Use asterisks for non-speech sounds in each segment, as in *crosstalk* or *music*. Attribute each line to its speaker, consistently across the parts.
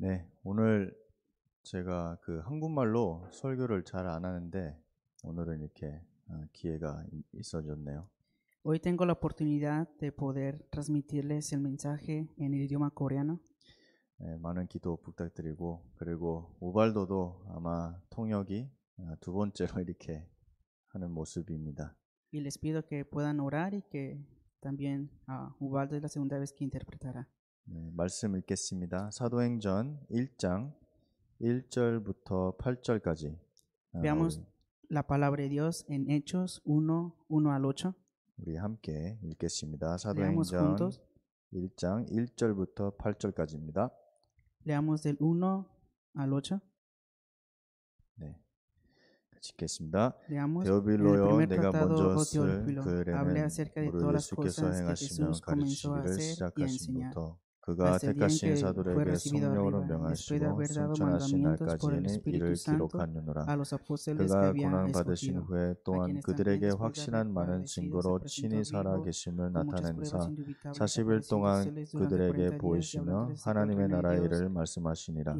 Speaker 1: 네, 오늘 제가 그 한국말로 설교를 잘 안 하는데 오늘은 이렇게 어, 기회가 이- 있어졌네요.
Speaker 2: Hoy tengo la oportunidad de poder transmitirles el mensaje en el idioma coreano.
Speaker 1: 네, 많은 기도 부탁드리고 그리고 우발도도 아마 통역이 어, 두 번째로 이렇게 하는 모습입니다.
Speaker 2: Y les pido que puedan orar y que también ah, Ubaldo es la segunda vez que interpretará.
Speaker 1: 네, 말씀 읽겠습니다. 사도행전 1장 1절부터 8절까지. 어,
Speaker 2: Veamos la palabra de Dios en Hechos 1, 1 al 8.
Speaker 1: 우리 함께 읽겠습니다. 사도행전
Speaker 2: juntos.
Speaker 1: 1장 1절부터 8절까지입니다.
Speaker 2: Leamos del 1 al 8.
Speaker 1: 네.
Speaker 2: el
Speaker 1: 데오빌로여 내가 먼저
Speaker 2: oh
Speaker 1: 쓸그 글에는 우리 예수께서 행하시며 가르치기를. 시작하신부터 그가 택하신
Speaker 2: que fue
Speaker 1: 사도에게
Speaker 2: recibido
Speaker 1: 성령으로 명하시고 승천하신 날까지는 이를 기록하느니라 그가
Speaker 2: había
Speaker 1: 고난 받으신
Speaker 2: escogido.
Speaker 1: 후에 또한 그들에게
Speaker 2: haber
Speaker 1: 많은 증거로 친히
Speaker 2: presentó
Speaker 1: 살아
Speaker 2: vivo
Speaker 1: 계심을
Speaker 2: con muchas
Speaker 1: 나타낸사
Speaker 2: pruebas indubitables
Speaker 1: 40일
Speaker 2: apareciéndoseles
Speaker 1: 동안 그들에게
Speaker 2: 40 días y
Speaker 1: 보이시며 하나님의 나라의 일을 말씀하시니라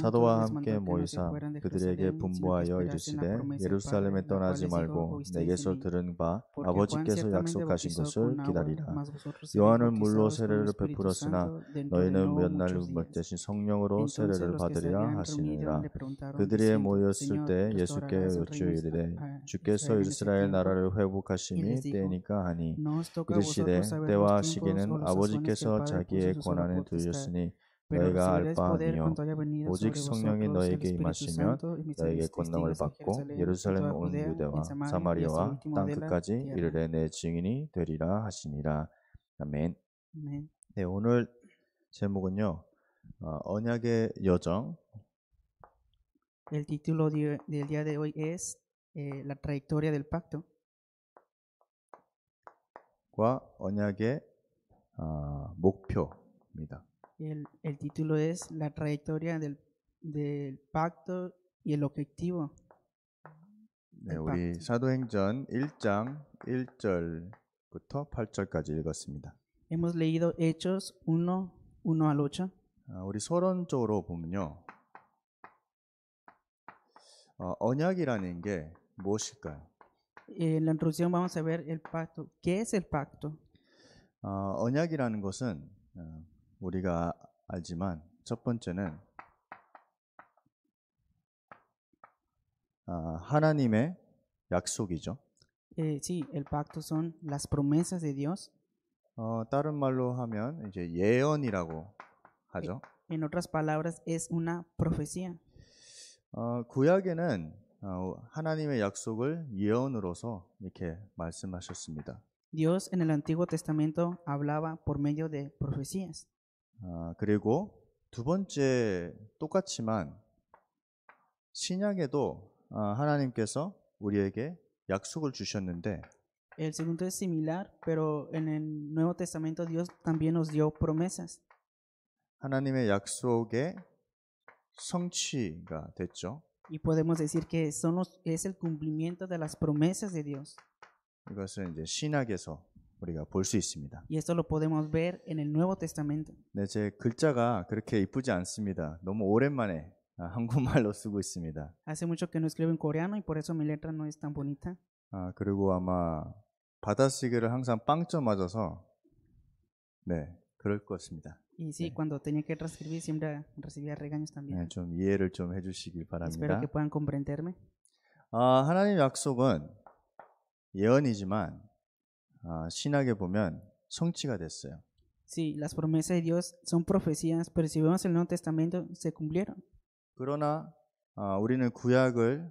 Speaker 1: 사도와 함께 모이사 그들에게 분부하여 이르시되 예루살렘에 떠나지 말고
Speaker 2: "Oísteis de
Speaker 1: 내게서
Speaker 2: mí".
Speaker 1: 들은 바 아버지께서 약속하신 것을 기다리라 요한은 물로 세례를 베풀었으나 너희는 몇 날. 대신 성령으로 세례를 받으리라 하시니라 그들이 모였을
Speaker 2: "Señor,
Speaker 1: 때 예수께
Speaker 2: ¿restaurarás el
Speaker 1: 여쭈어
Speaker 2: reino
Speaker 1: 이르되
Speaker 2: a
Speaker 1: 주께서 이스라엘
Speaker 2: tiempo?"
Speaker 1: 나라를 회복하심이 때니까 하니
Speaker 2: saber
Speaker 1: 때와 시기는 아버지께서 자기의 권한에. 두셨으니 너희가 알 바 아니요 오직 성령이 너에게 임하시면 너에게 권능을 받고 예루살렘 온 유대와 사마리아와 땅 끝까지. 이르되 내 증인이 되리라 하시니라 아멘. 네 오늘 제목은요 어, 언약의 여정
Speaker 2: El título de- del día de hoy es eh, La trayectoria del pacto
Speaker 1: 과 언약의 어, 목표입니다.
Speaker 2: El, el título es La trayectoria del, del pacto y el objetivo.
Speaker 1: 네,
Speaker 2: del
Speaker 1: 우리
Speaker 2: pacto.
Speaker 1: 사도행전 1장 1절부터 8절까지 읽었습니다.
Speaker 2: Hemos leído Hechos 1, 1 al 8.
Speaker 1: 아, 우리 서론적으로 보면요. 어, 언약이라는 게 무엇일까요?
Speaker 2: En la introducción vamos a ver el pacto. ¿Qué es el pacto?
Speaker 1: 어, 언약이라는 것은 어, 우리가 알지만 첫 번째는 아, 하나님의 약속이죠.
Speaker 2: Eh, sí, el pacto son las promesas de Dios.
Speaker 1: 어, 다른 말로 하면 이제 예언이라고 하죠.
Speaker 2: En otras palabras, es una profecía.
Speaker 1: 어, 구약에는 어, 하나님의 약속을 예언으로서 이렇게 말씀하셨습니다.
Speaker 2: Dios en el Antiguo Testamento hablaba por medio de profecías.
Speaker 1: 아, 그리고 두 번째 똑같지만 신약에도 아, 하나님께서 우리에게 약속을 주셨는데
Speaker 2: El segundo es similar, pero en el Nuevo Testamento Dios también nos dio promesas.
Speaker 1: 하나님의 약속의 성취가 됐죠.
Speaker 2: Y podemos decir que son los- es el cumplimiento de las promesas de Dios.
Speaker 1: 이것은 이제 신약에서 우리가 볼 수 있습니다.
Speaker 2: Y esto lo podemos ver en el Nuevo Testamento.
Speaker 1: 네, 제 글자가 그렇게 이쁘지 않습니다. 너무 오랜만에 *laughs* 아, 한국말로 쓰고 있습니다.
Speaker 2: Hace mucho que no escribo en coreano y por eso mi letra no es tan bonita.
Speaker 1: 아, 그리고 아마 받아쓰기를 항상 빵점 맞아서 네, 그럴 것 같습니다.
Speaker 2: Y sí,
Speaker 1: Sí.
Speaker 2: cuando tenía que transcribir siempre recibía regaños también.
Speaker 1: 네, 좀 이해를 좀 해주시길
Speaker 2: Espero
Speaker 1: 바랍니다.
Speaker 2: que puedan comprenderme.
Speaker 1: 아, 하나님 약속은 예언이지만 아, 신학에 보면 성취가 됐어요.
Speaker 2: Sí, las promesas de Dios son profecías, pero si vemos el Nuevo Testamento, se cumplieron.
Speaker 1: 그러나 아, 우리는 구약을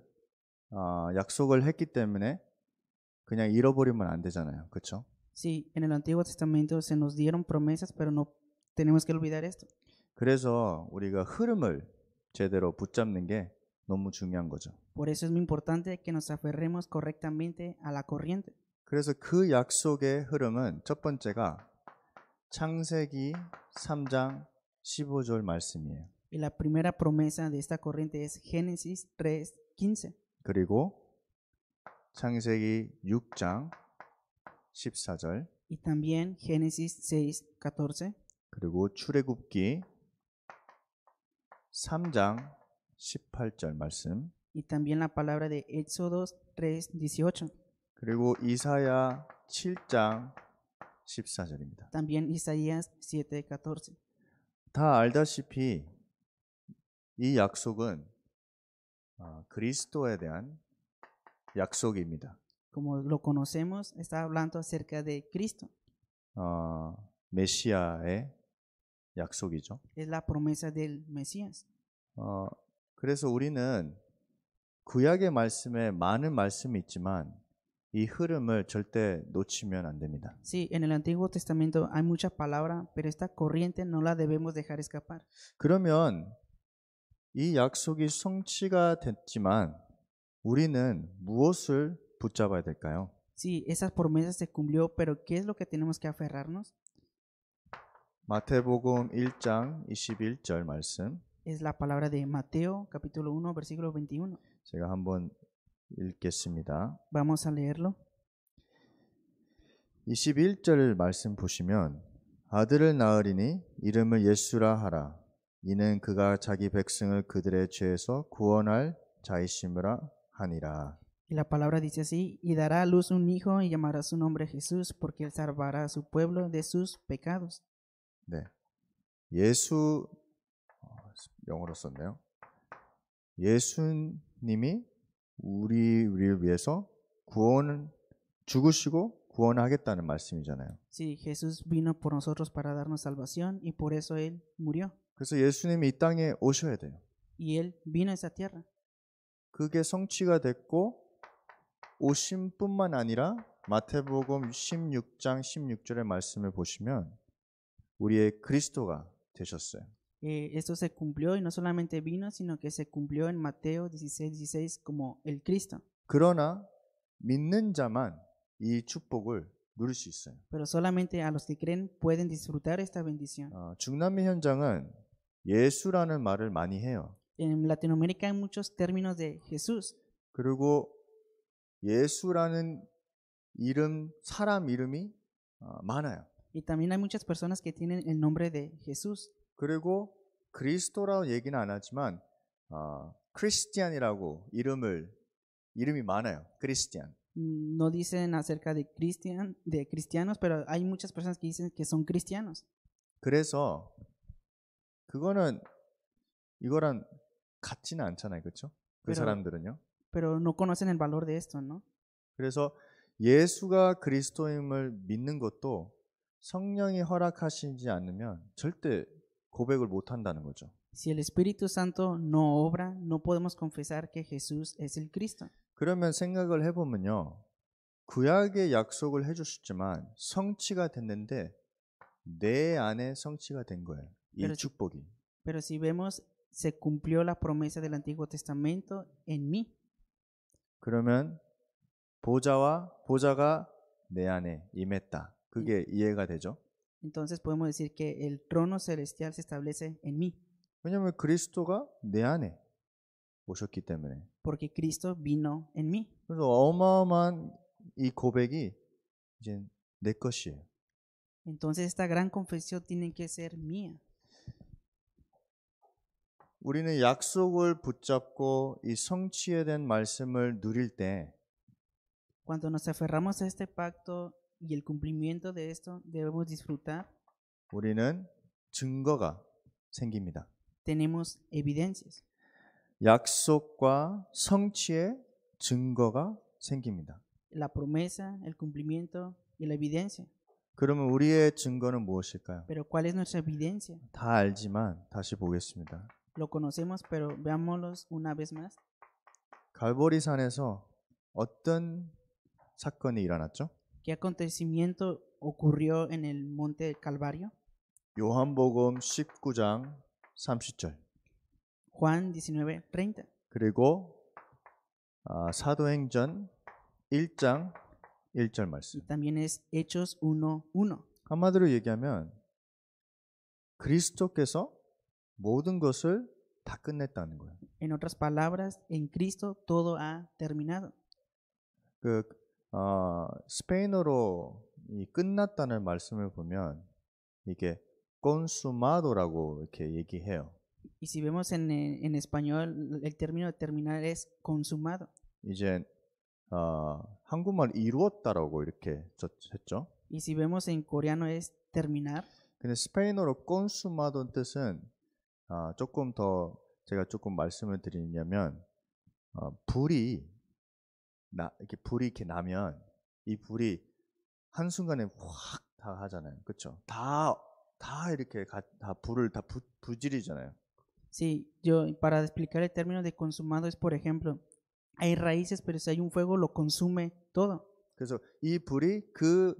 Speaker 1: 아, 약속을 했기 때문에 그냥 잃어버리면 안 되잖아요. 그렇죠?
Speaker 2: Sí, en el Antiguo Testamento se nos dieron promesas, pero no tenemos que olvidar esto.
Speaker 1: 그래서 우리가 흐름을 제대로 붙잡는 게 너무 중요한 거죠.
Speaker 2: Por eso es muy importante que nos aferremos correctamente a la corriente.
Speaker 1: 그래서 그 약속의 흐름은 첫 번째가 창세기 3장 15절 말씀이에요.
Speaker 2: Y la primera promesa de esta corriente es Génesis 3:15
Speaker 1: 그리고 창세기 6장 14절
Speaker 2: y también Génesis 6:14
Speaker 1: 그리고 출애굽기 3장 18절 말씀
Speaker 2: y también la palabra de Éxodo 3:18,
Speaker 1: 그리고 이사야 7장 14절입니다.
Speaker 2: también Isaías 7:14.
Speaker 1: 다 알다시피 이 약속은 아, 그리스도에 대한 약속입니다.
Speaker 2: Como lo conocemos, está hablando acerca de Cristo.
Speaker 1: 어, 메시아의 약속이죠.
Speaker 2: Es la promesa del Mesías.
Speaker 1: 어, 그래서 우리는 구약의 말씀에 많은 말씀이 있지만 이 흐름을 절대 놓치면 안 됩니다.
Speaker 2: Sí, en el Antiguo Testamento hay mucha palabra, pero esta corriente no la debemos dejar escapar.
Speaker 1: 그러면 이 약속이 성취가 됐지만 우리는 무엇을 붙잡아야 될까요?
Speaker 2: Sí, esa promesa se cumplió, pero ¿qué es lo que tenemos que aferrarnos?
Speaker 1: 마태복음 1장 21절 말씀
Speaker 2: Es la palabra de Mateo, capítulo 1, versículo 21.
Speaker 1: 제가 한번 읽겠습니다.
Speaker 2: Vamos a leerlo.
Speaker 1: 21절 말씀 보시면 아들을 낳으리니 이름을 예수라 하라. 이는 그가 자기 백성을 그들의 죄에서 구원할 자이심이라 하니라.
Speaker 2: Y la palabra dice así, y dará a luz un hijo y llamará su nombre Jesús, porque él salvará a su pueblo de sus pecados.
Speaker 1: 네. 예수 어, 영어로 썼네요. 예수님이 우리 우리를 위해서 구원 죽으시고 구원하겠다는 말씀이잖아요.
Speaker 2: Sí, Jesús vino por nosotros para darnos salvación y por eso él murió.
Speaker 1: 그래서 예수님이 이 땅에 오셔야 돼요.
Speaker 2: Y él vino a esa tierra.
Speaker 1: 그게 성취가 됐고 오심뿐만 아니라 마태복음 16장 16절의 말씀을 보시면 우리의 그리스도가 되셨어요.
Speaker 2: Eh, esto se cumplió y no solamente vino, sino que se cumplió en Mateo 16, 16 como el Cristo.
Speaker 1: 그러나 믿는 자만 이 축복을 누릴 수 있어요.
Speaker 2: Pero solamente a los que creen pueden disfrutar esta bendición.
Speaker 1: 어, 중남미 현장은 예수라는 말을 많이 해요.
Speaker 2: En Latinoamérica hay muchos términos de Jesús.
Speaker 1: 그리고 예수라는 이름 사람 이름이 어, 많아요.
Speaker 2: Y también hay muchas personas que tienen el nombre de Jesús.
Speaker 1: 그리고 그리스도라고 얘기는 안 하지만 어, 크리스티안이라고 이름을 이름이 많아요. 크리스티안.
Speaker 2: Mm, No dicen acerca de, cristian, de cristianos, pero hay muchas personas que dicen que son cristianos.
Speaker 1: 그래서 그거는 이거랑 같지는 않잖아요. 그렇죠? 그
Speaker 2: 그래요.
Speaker 1: 사람들은요.
Speaker 2: Pero no conocen el valor de esto, ¿no?
Speaker 1: 그래서 예수가 그리스도임을 믿는 것도 성령이 허락하시지 않으면 절대 고백을 못 한다는 거죠.
Speaker 2: Si el Espíritu Santo no obra, no podemos confesar que Jesús es el Cristo.
Speaker 1: 그러면 생각을 해 보면요. 구약의 약속을 해 주셨지만 성취가 됐는데 내 안에 성취가 된 거예요. 이
Speaker 2: 그렇죠.
Speaker 1: 축복이.
Speaker 2: Pero si vemos, se cumplió la promesa del Antiguo Testamento en mí.
Speaker 1: 그러면 보좌와 보좌가 내 안에 임했다. 그게 이해가 되죠.
Speaker 2: Entonces podemos decir que el trono celestial se establece en mí,
Speaker 1: 왜냐하면 그리스도가 내 안에 오셨기 때문에.
Speaker 2: porque Cristo vino en mí.
Speaker 1: 그래서 어마어마한 이 고백이 이제 내 것이에요.
Speaker 2: Entonces esta gran confesión tiene que ser mía.
Speaker 1: 우리는 약속을 붙잡고 이 성취에 대한 말씀을 누릴 때
Speaker 2: Cuando nos aferramos a este pacto y el cumplimiento de esto, debemos disfrutar.
Speaker 1: 우리는 증거가 생깁니다.
Speaker 2: Tenemos evidencias.
Speaker 1: 약속과 성취의 증거가 생깁니다.
Speaker 2: La promesa, el cumplimiento y la evidencia.
Speaker 1: 그러면 우리의 증거는 무엇일까요?
Speaker 2: Pero ¿cuál es nuestra evidencia?
Speaker 1: 다 알지만 다시 보겠습니다.
Speaker 2: Lo conocemos, pero veámoslos una vez más.
Speaker 1: 갈보리산에서 어떤 사건이 일어났죠?
Speaker 2: ¿Qué acontecimiento ocurrió en el monte del Calvario?
Speaker 1: 요한복음 19장 30절
Speaker 2: Juan 19, 30.
Speaker 1: 그리고 아, 사도행전 1장 1절
Speaker 2: Y
Speaker 1: 말씀.
Speaker 2: también es Hechos 1, 1.
Speaker 1: 한마디로 얘기하면 그리스도께서 모든 것을 다 끝냈다는 거예요.
Speaker 2: En otras palabras, en Cristo todo ha terminado.
Speaker 1: 그 어, 스페인어로 이 끝났다는 말씀을 보면 이게 consumado라고 이렇게 얘기해요.
Speaker 2: Y si vemos en, eh, en español, el término de terminar es consumado.
Speaker 1: 이제 어, 한국말 이루었다라고 이렇게 저- 했죠.
Speaker 2: Y si vemos en coreano es terminar.
Speaker 1: 근데 스페인어로 consumado는 뜻은 아, 조금 더 제가 조금 말씀을 드리냐면 어, 불이 나 이렇게 불이 이렇게 나면 이 불이 한 순간에 확 다 하잖아요. 그렇죠? 다 다 이렇게 가- 다 불을 다 부, 부지리잖아요.
Speaker 2: Sí, yo para explicar el término de consumado es, por ejemplo, hay raíces, pero si hay un fuego lo consume todo.
Speaker 1: 그래서 이 불이 그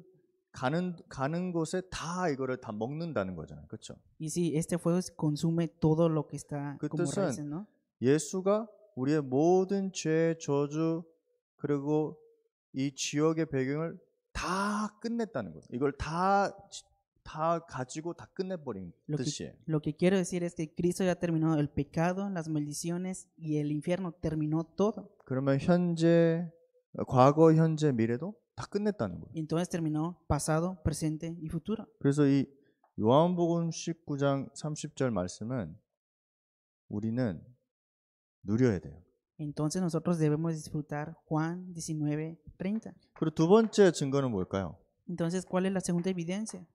Speaker 1: 가는 가는 곳에 다 이거를 다 먹는다는 거잖아요. 그렇죠?
Speaker 2: Y sí, este fuego consume todo lo que está
Speaker 1: 그
Speaker 2: como
Speaker 1: 뜻은
Speaker 2: raíces, ¿no?
Speaker 1: 예수가 우리의 모든 죄, 저주 그리고 이 지역의 배경을 다 끝냈다는 거예요. 이걸 다 다 가지고 다 끝내버린
Speaker 2: Lo que,
Speaker 1: 뜻이에요.
Speaker 2: lo que quiero decir es que Cristo ya terminó el pecado, las maldiciones y el infierno, terminó todo.
Speaker 1: 그러면 현재, 과거, 현재, 미래도 다 끝냈다는 거예요.
Speaker 2: Entonces terminó pasado, presente y futuro.
Speaker 1: 그래서 이 요한복음 19장 30절 말씀은 우리는 누려야 돼요.
Speaker 2: Entonces nosotros debemos disfrutar Juan 19, 30.
Speaker 1: 그리고 두 번째 증거는 뭘까요?
Speaker 2: Entonces, ¿cuál es la segunda evidencia?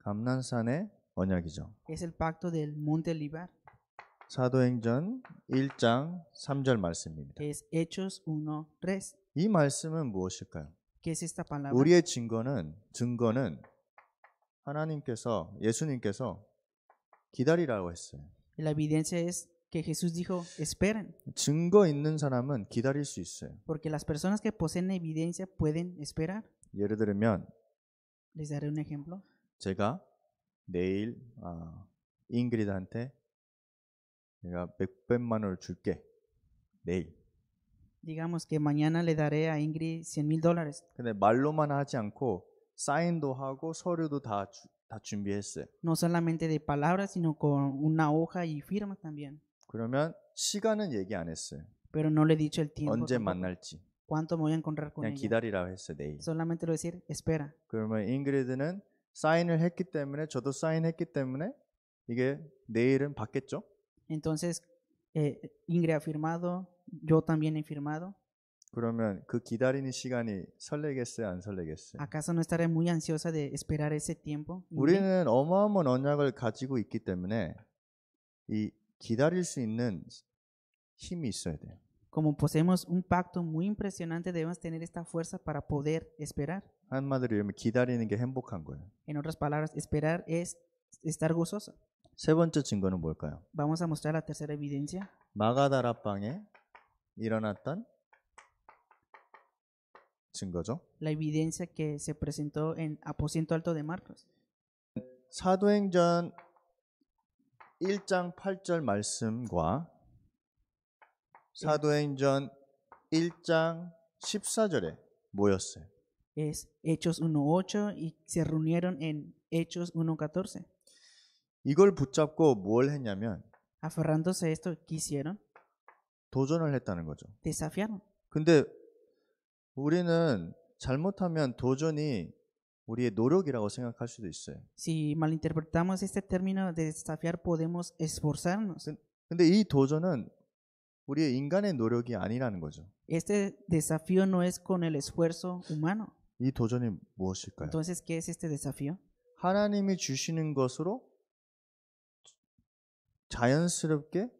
Speaker 1: 감난산의 언약이죠.
Speaker 2: Es el pacto del monte Libar,
Speaker 1: 사도행전 1장 3절 말씀입니다.
Speaker 2: es Hechos 1, 3.
Speaker 1: 이 말씀은 무엇일까요?
Speaker 2: ¿Qué es esta palabra?
Speaker 1: 우리의 증거는 증거는 하나님께서 예수님께서 기다리라고 했어요.
Speaker 2: La evidencia es que Jesús dijo, esperen,
Speaker 1: 증거 있는 사람은 기다릴 수 있어요.
Speaker 2: porque las personas que poseen evidencia pueden esperar.
Speaker 1: 예를 들면
Speaker 2: Les daré un ejemplo.
Speaker 1: 제가 내일 아, 잉그리드한테 내가 몇백만 원을 줄게 내일.
Speaker 2: Digamos que mañana le daré a Ingrid 100 mil dólares.
Speaker 1: 근데 말로만 하지 않고 사인도 하고 서류도 다, 주- 다 준비했어요.
Speaker 2: No solamente de palabras, sino con una hoja y firma también.
Speaker 1: 그러면 시간은 얘기 안 했어요.
Speaker 2: Pero no le he dicho el tiempo.
Speaker 1: 언제
Speaker 2: tampoco.
Speaker 1: 만날지.
Speaker 2: ¿Cuánto me voy a encontrar con
Speaker 1: 그냥
Speaker 2: ella?
Speaker 1: 기다리라고 했어요 내일.
Speaker 2: Solamente lo decir, espera.
Speaker 1: 그러면 잉그리드는 사인을 했기 때문에 저도 사인했기 때문에 이게 내일은 받겠죠.
Speaker 2: Entonces, eh, Ingrid ha firmado, yo también he firmado.
Speaker 1: 그러면 그 기다리는 시간이 설레겠어요, 안 설레겠어요?
Speaker 2: ¿Acaso no estaré muy ansiosa de esperar ese tiempo? Ingrid?
Speaker 1: 우리는 어마어마한 언약을 가지고 있기 때문에 이 기다릴 수 있는 힘이 있어야 돼요.
Speaker 2: Como poseemos un pacto muy impresionante, debemos tener esta fuerza para poder esperar.
Speaker 1: 한마디로 얘기하면 기다리는 게 행복한 거예요.
Speaker 2: En otras palabras, esperar es estar gozoso.
Speaker 1: 세 번째 증거는 뭘까요?
Speaker 2: Vamos a mostrar la tercera evidencia.
Speaker 1: 마가다라 방에 일어났던 증거죠.
Speaker 2: La evidencia que se presentó en Aposento Alto de Marcos.
Speaker 1: 사도행전 1장 8절 말씀과 사도행전 1장 14절에 모였어요.
Speaker 2: Es Hechos 1.8 y se reunieron en Hechos 1.14.
Speaker 1: 이걸 붙잡고 뭘 했냐면
Speaker 2: Aferrándose a esto, ¿qué hicieron?
Speaker 1: 도전을 했다는 거죠.
Speaker 2: Desafiaron.
Speaker 1: 근데 우리는 잘못하면 도전이 우리의 노력이라고 생각할 수도 있어요.
Speaker 2: Si malinterpretamos este término de desafiar, podemos esforzarnos.
Speaker 1: 근데 이 도전은 우리의 인간의 노력이 아니라는 거죠.
Speaker 2: Este desafío no es con el esfuerzo humano.
Speaker 1: 이 도전이 무엇일까요?
Speaker 2: Entonces, ¿qué es este desafío?
Speaker 1: 하나님이 주시는 것으로 자연스럽게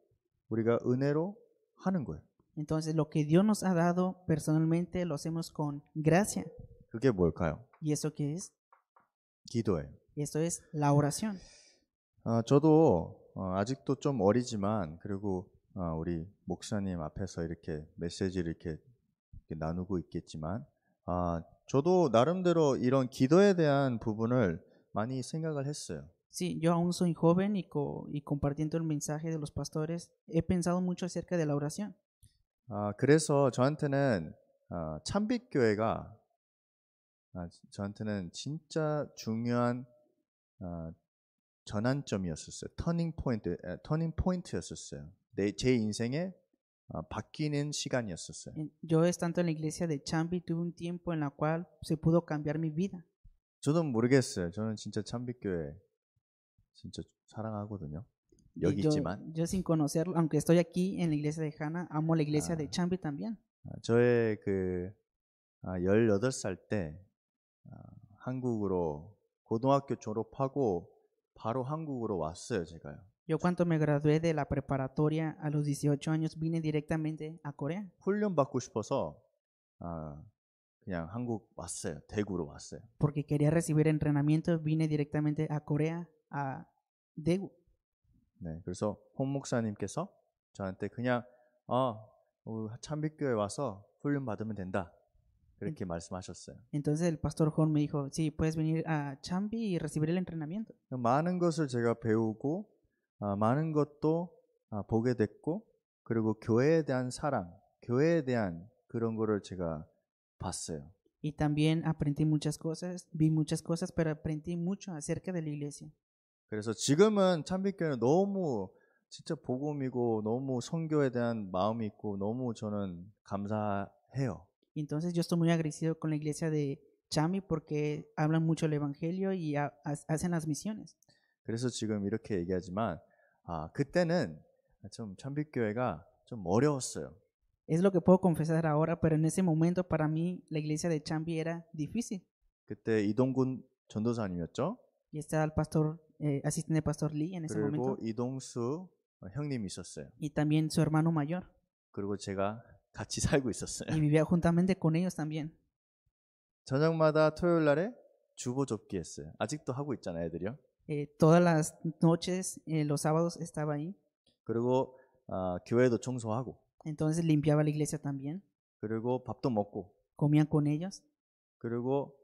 Speaker 1: 우리가 은혜로 하는 거예요.
Speaker 2: Entonces, lo que Dios nos ha dado personalmente lo hacemos con gracia.
Speaker 1: 그게 뭘까요?
Speaker 2: ¿Y eso qué es?
Speaker 1: 기도예요.
Speaker 2: Y esto es la oración.
Speaker 1: 아, 저도 어, 아직도 좀 어리지만 그리고 아, 우리 목사님 앞에서 이렇게 메시지를 이렇게, 이렇게 나누고 있겠지만 아, 저도 나름대로 이런 기도에 대한 부분을 많이 생각을 했어요.
Speaker 2: Sí, yo aún soy joven y, co- y compartiendo el mensaje de los pastores, he pensado mucho acerca de la oración.
Speaker 1: 아, 그래서 저한테는 아, 참빛교회가 아, 저한테는 진짜 중요한 아, 전환점이었었어요. 터닝 포인트, 에, 터닝 포인트였었어요. 내, 제 인생에 아, 바뀌는 시간이었었어요.
Speaker 2: Yo estando en la iglesia de Chambi tuve un tiempo en la cual se pudo cambiar mi vida.
Speaker 1: 저도 모르겠어요. 저는 진짜 참빛교회 진짜 사랑하거든요.
Speaker 2: Y
Speaker 1: 여기
Speaker 2: yo,
Speaker 1: 있지만
Speaker 2: yo sin conocerlo, aunque estoy aquí en la iglesia de Hana, amo la iglesia de
Speaker 1: Ah.
Speaker 2: Chambi también.
Speaker 1: 아, 저의 그 아, 18살 때 아, 한국으로 고등학교 졸업하고 바로 한국으로 왔어요, 제가요.
Speaker 2: Yo cuando me gradué de la preparatoria a los 18 años vine directamente a Corea
Speaker 1: 훈련 받고 싶어서 아, 그냥 한국 왔어요. 대구로 왔어요.
Speaker 2: porque quería recibir entrenamiento, vine directamente a Corea, a Daegu.
Speaker 1: 네, 그래서 홍 목사님께서 저한테 그냥 아, 어, 참빛교회 와서 훈련 받으면 된다. 그렇게 말씀하셨어요.
Speaker 2: Entonces el pastor John me dijo, sí, puedes venir a Chambi y recibir el entrenamiento.
Speaker 1: 많은 것을 제가 배우고 아, 많은 것도 아, 보게 됐고 그리고 교회에 대한 사랑, 교회에 대한 그런 거를 제가 봤어요.
Speaker 2: Y también aprendí muchas cosas, vi muchas cosas, pero aprendí mucho acerca de la iglesia.
Speaker 1: 그래서 지금은 참빛교회는 너무 진짜 복음이고 너무 선교에 대한 마음이 있고 너무 저는 감사해요.
Speaker 2: Entonces yo estoy muy agradecido con la iglesia de Chambi porque hablan mucho el evangelio y ha- hacen las misiones.
Speaker 1: 그래서 지금 이렇게 얘기하지만 아, 그때는 좀 참빛교회가 좀 어려웠어요.
Speaker 2: Es lo que puedo confesar ahora, pero en ese momento para mí la iglesia de Chambi era difícil.
Speaker 1: 그때 이동군 전도사님이었죠.
Speaker 2: Y estaba el pastor, eh, asistente pastor Lee en ese
Speaker 1: 그리고
Speaker 2: momento.
Speaker 1: 이동수 어, 형님이 있었어요.
Speaker 2: Y también su hermano mayor.
Speaker 1: 그리고 제가 같이 *laughs* 살고 있었어요.
Speaker 2: Y vivía juntamente con ellos también.
Speaker 1: 저녁마다 토요일 날에 주보 접기 했어요. 아직도 하고 있잖아요, 애들이요.
Speaker 2: Eh, todas las noches, eh, los sábados estaba ahí.
Speaker 1: 그리고 아, 교회도 청소하고
Speaker 2: Entonces limpiaba la iglesia también.
Speaker 1: 그리고 밥도 먹고
Speaker 2: Comían con ellos.
Speaker 1: 그리고 아,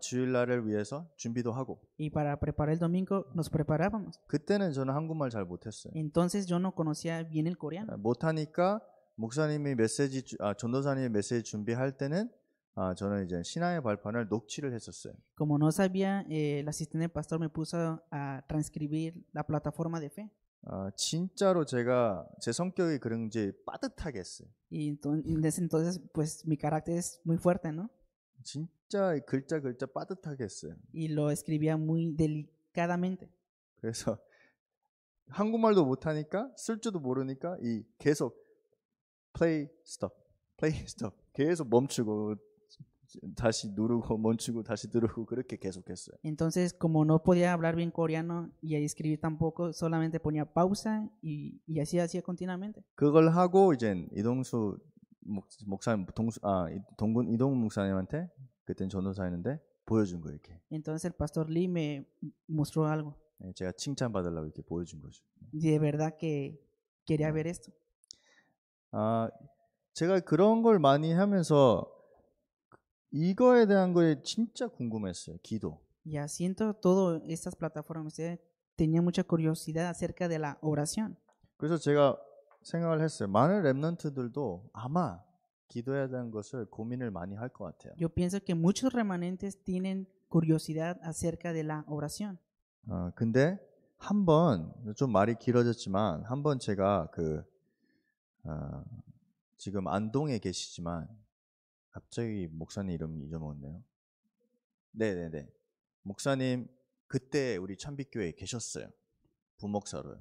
Speaker 1: 주일날을 위해서 준비도 하고
Speaker 2: Y para preparar el domingo nos preparábamos.
Speaker 1: 그때는 저는 한국말 잘 못했어요.
Speaker 2: Entonces yo no conocía bien el coreano.
Speaker 1: 아, 못하니까 목사님이 메시지 주- 아, 전도사님이 메시지 준비할 때는 아, 저는 이제 신앙의 발판을 녹취를 했었어요.
Speaker 2: Como no sabía, eh, el asistente pastor me puso a transcribir la plataforma de fe.
Speaker 1: 아, 진짜로 제가 제 성격이 그런지 빠듯하게 했어요.
Speaker 2: Y entonces, pues mi carácter es muy fuerte, ¿no?
Speaker 1: 진짜 글자 글자 빠듯하게 했어요.
Speaker 2: Y lo escribía muy delicadamente.
Speaker 1: 그래서 한국말도 못하니까 쓸 줄도 모르니까 이 계속 play stop, play stop 계속 멈추고 다시 누르고 멈추고 다시 누르고 그렇게 계속했어요.
Speaker 2: Entonces, como no podía hablar bien coreano y escribir tampoco, solamente ponía pausa y, y así hacía continuamente.
Speaker 1: 그걸 하고 이제 이동수 목, 목사님 동수 아 이- 동군 이동 목사님한테 그땐 전도사였는데 보여준 거예요 이렇게.
Speaker 2: Entonces el pastor Lee me mostró algo.
Speaker 1: 예, 제가 칭찬 받으려고 이렇게 보여준 거죠.
Speaker 2: De verdad que quería ver esto.
Speaker 1: 아 제가 그런 걸 많이 하면서 이거에 대한 거에 진짜 궁금했어요. 기도.
Speaker 2: Y haciendo todas estas plataformas, eh, tenía mucha curiosidad acerca de la oración.
Speaker 1: 그래서 제가 생각을 했어요. 많은 랩런트들도 아마 기도에 대한 것을 고민을 많이 할 것 같아요.
Speaker 2: Yo pienso que muchos remanentes tienen curiosidad acerca de la oración.
Speaker 1: 어, 근데 한번 좀 말이 길어졌지만 한 번 제가 그 어, 지금 안동에 계시지만 갑자기 목사님 이름 잊어먹었네요. 네네네. 목사님 그때 우리 참빛교회에 계셨어요. 부목사로요.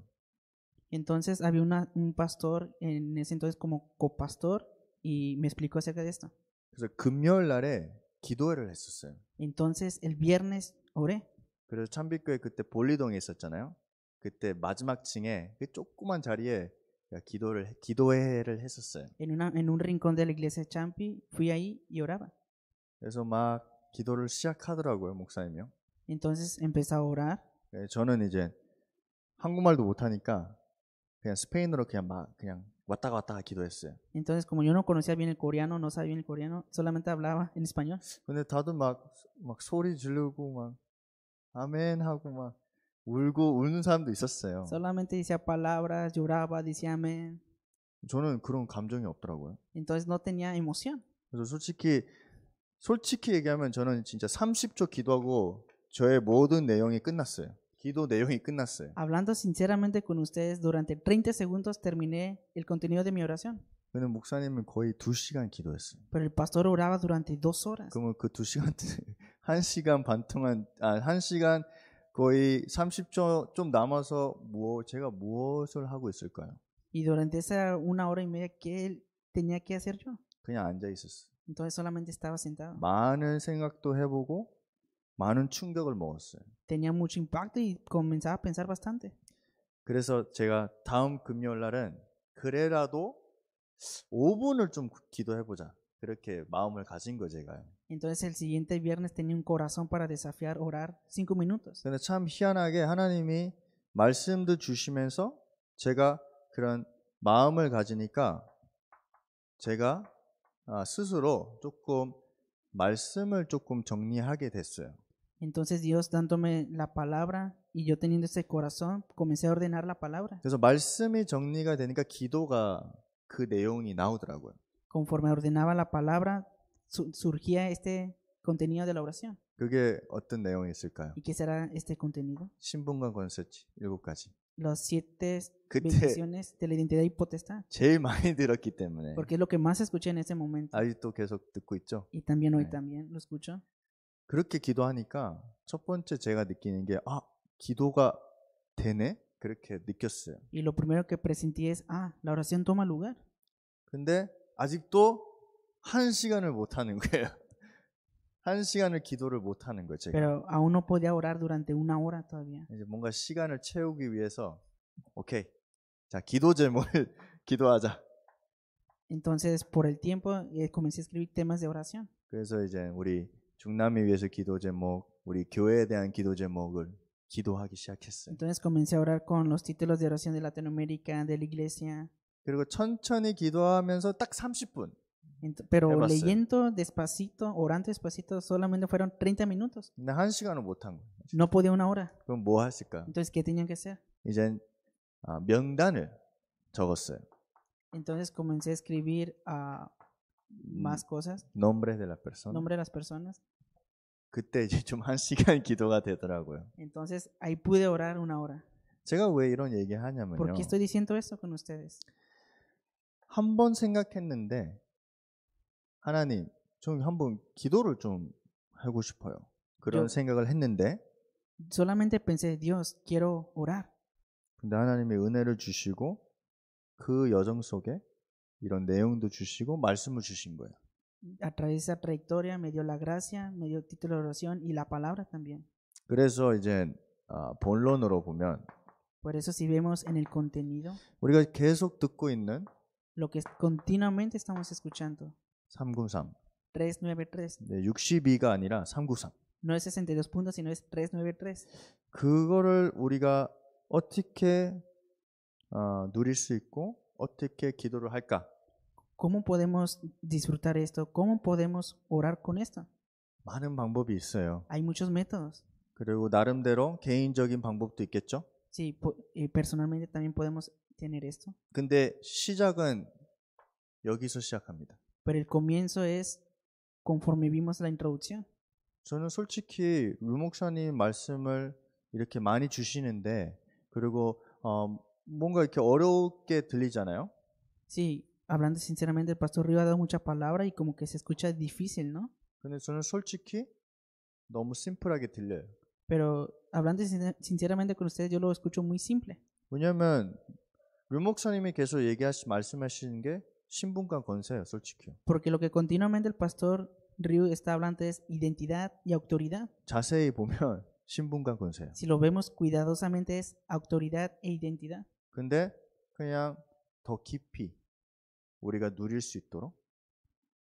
Speaker 2: Entonces había una- un pastor en ese entonces como copastor y me explicó acerca de esto.
Speaker 1: 그래서 금요일 날에 기도회를 했었어요.
Speaker 2: Entonces el viernes oré.
Speaker 1: 그래서 참빛교회 그때 볼리동에 있었잖아요. 그때 마지막 층에 그 조그만 자리에 기도를 기도회를 했었어요.
Speaker 2: En, una, en un rincón de la iglesia de Champi, fui ahí y oraba.
Speaker 1: 그래서 막 기도를 시작하더라고요, 목사님이요.
Speaker 2: Entonces empecé a orar.
Speaker 1: 예, 저는 이제 한국말도 못 하니까 그냥 스페인어로 그냥 막 그냥 왔다가 왔다가 기도했어요.
Speaker 2: Entonces, como yo no conocía bien el coreano, no sabía bien el coreano, solamente hablaba en español.
Speaker 1: 근데 다들 막, 막 소리 지르고 막 아멘 하고 막 울고 우는 사람도 있었어요.
Speaker 2: Solamente decía palabras, lloraba, decía amén.
Speaker 1: 저는 그런 감정이 없더라고요.
Speaker 2: Entonces no tenía emoción.
Speaker 1: 그래서 솔직히 솔직히 얘기하면 저는 진짜 30초 기도하고 저의 모든 내용이 끝났어요. 기도 내용이 끝났어요.
Speaker 2: Hablando sinceramente con ustedes, durante 30 segundos terminé el contenido de mi oración.
Speaker 1: 근데 목사님은 거의 2시간 기도했어요.
Speaker 2: Pero el pastor oraba durante dos horas.
Speaker 1: 그러면 그 2시간 한 시간 반 동안 아, 한 시간 거의 30초 좀 남아서 무엇 제가 무엇을 하고 있을까요?
Speaker 2: Y durante esa una hora y media, ¿qué tenía que hacer yo?
Speaker 1: 그냥 앉아 있었어요.
Speaker 2: Entonces solamente estaba sentado.
Speaker 1: 많은 생각도 해보고 많은 충격을 먹었어요.
Speaker 2: Tenía mucho impacto y comenzaba a pensar bastante.
Speaker 1: 그래서 제가 다음 금요일 날은 그래라도 5분을 좀 기도해 보자. 그렇게 마음을 가진 거 제가요.
Speaker 2: Entonces el siguiente viernes tenía un corazón para desafiar orar cinco minutos.
Speaker 1: 근데 참 희한하게 하나님이 말씀도 주시면서 제가 그런 마음을 가지니까 제가 아, 스스로 조금 말씀을 조금 정리하게 됐어요.
Speaker 2: Entonces Dios dándome la palabra y yo teniendo ese corazón, comencé a ordenar la palabra.
Speaker 1: 그래서 말씀이 정리가 되니까 기도가 그 내용이 나오더라고요.
Speaker 2: Conforme ordenaba la palabra, su- surgía este contenido de la oración.
Speaker 1: 그게 어떤 내용이 있을까요?
Speaker 2: ¿Y qué será este contenido?
Speaker 1: 신분과 권세치 일곱 가지.
Speaker 2: Los siete
Speaker 1: 그때
Speaker 2: bendiciones de la identidad y potestad.
Speaker 1: 제일 많이 들었기 때문에
Speaker 2: Porque es lo que más escuché en ese momento.
Speaker 1: 아직도 계속 듣고 있죠.
Speaker 2: Y también hoy
Speaker 1: 네.
Speaker 2: también lo escucho.
Speaker 1: 그렇게 기도하니까 첫 번째 제가 느끼는 게 아, 기도가 되네? 그렇게 느꼈어요.
Speaker 2: Y lo primero que presentí es, ah, la oración toma lugar.
Speaker 1: 근데 아직도 한 시간을 못 하는 거예요. 한 시간을 기도를 못 하는 거예요, 제가.
Speaker 2: Pero aún no podía orar durante una hora todavía.
Speaker 1: 이제 뭔가 시간을 채우기 위해서 오케이. 자, 기도 제목을 기도하자.
Speaker 2: Entonces, por el tiempo, eh, comencé a escribir temas de oración.
Speaker 1: 그래서 이제 우리 중남미 위해서 기도 제목, 우리 교회에 대한 기도 제목을 기도하기 시작했어요.
Speaker 2: Entonces comencé a orar con los títulos de oración de Latinoamérica, de la iglesia.
Speaker 1: 그리고 천천히 기도하면서 딱 30분.
Speaker 2: Ent- pero
Speaker 1: 해봤어요.
Speaker 2: leyendo despacito, orando despacito, solamente fueron 30 minutos.
Speaker 1: 근데 한 시간을 못 한 거예요.
Speaker 2: No podía una hora.
Speaker 1: 그럼 뭐 했을까?
Speaker 2: Entonces, ¿qué tenían que hacer?
Speaker 1: 이젠 아, 명단을 적었어요.
Speaker 2: Entonces comencé a escribir ah, más cosas,
Speaker 1: nombre de la persona.
Speaker 2: nombre de las personas.
Speaker 1: 그때 이제 좀 한 시간 기도가 되더라고요.
Speaker 2: Entonces ahí pude orar una hora.
Speaker 1: 제가 왜 이런 얘기 하냐면요.
Speaker 2: ¿Por qué estoy diciendo esto con ustedes?
Speaker 1: 한 번 생각했는데 하나님, 좀 한번 기도를 좀 하고 싶어요. 그런
Speaker 2: 저-
Speaker 1: 생각을 했는데
Speaker 2: Solamente pensé, Dios, quiero orar.
Speaker 1: 근데 하나님이 은혜를 주시고 그 여정 속에 이런 내용도 주시고 말씀을 주신 거예요.
Speaker 2: A través de esa trayectoria me dio la gracia, me dio título de oración y la palabra también.
Speaker 1: 그래서 이제 아, 본론으로 보면
Speaker 2: Por eso si vemos en el contenido,
Speaker 1: 우리가 계속 듣고 있는
Speaker 2: lo que continuamente estamos escuchando,
Speaker 1: 393.
Speaker 2: 393,
Speaker 1: 네, 62가 아니라 393.
Speaker 2: no es 62 puntos, sino es 393.
Speaker 1: 그거를 우리가 어떻게 어, 누릴 수 있고 어떻게 기도를 할까?
Speaker 2: ¿Cómo podemos disfrutar esto? ¿Cómo podemos orar con esto?
Speaker 1: 많은 방법이 있어요.
Speaker 2: Hay muchos métodos.
Speaker 1: 그리고 나름대로 개인적인 방법도 있겠죠.
Speaker 2: Sí, eh, personalmente también podemos tener esto,
Speaker 1: 근데 시작은 여기서 시작합니다.
Speaker 2: pero el comienzo es conforme vimos la introducción.
Speaker 1: 저는 솔직히 루 목사님 말씀을 이렇게 많이 주시는데 그리고 어, 뭔가 이렇게 어렵게 들리잖아요.
Speaker 2: Sí, hablando sinceramente, el pastor Río ha dado mucha palabra y como que se escucha difícil, ¿no?
Speaker 1: 근데 저는 솔직히 너무 심플하게 들려요.
Speaker 2: Pero hablando sin- sinceramente con ustedes, yo lo escucho muy simple.
Speaker 1: 왜냐하면 류 목사님이 계속 얘기하시 말씀하시는 게 신분과 권세예요, 솔직히.
Speaker 2: Porque lo que continuamente el pastor Río está hablando es identidad y autoridad.
Speaker 1: 자세히 보면 *laughs* 신분과 권세예요.
Speaker 2: Si lo vemos cuidadosamente es autoridad e identidad.
Speaker 1: 근데 그냥 더 깊이 우리가 누릴 수 있도록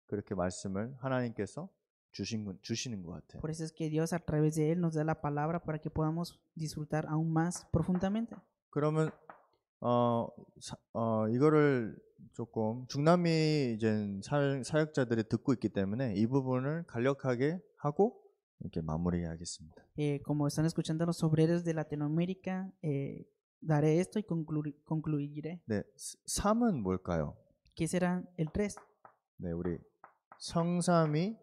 Speaker 1: 그렇게 말씀을 하나님께서 주신 분- 주시는 것 같아요.
Speaker 2: Por eso es que Dios a través de él nos da la palabra para que podamos disfrutar aún más profundamente.
Speaker 1: 그러면 어, 사- 어 이거를 조금 중남미 이제 사- 사역자들이 듣고 있기 때문에 이 부분을 간략하게 하고 이렇게 마무리하겠습니다.
Speaker 2: Eh, como están escuchando los obreros de Latinoamérica, eh, daré esto y conclu- concluiré.
Speaker 1: 네, 3은 뭘까요?
Speaker 2: ¿Qué será el 3?
Speaker 1: 네, 우리 성삼위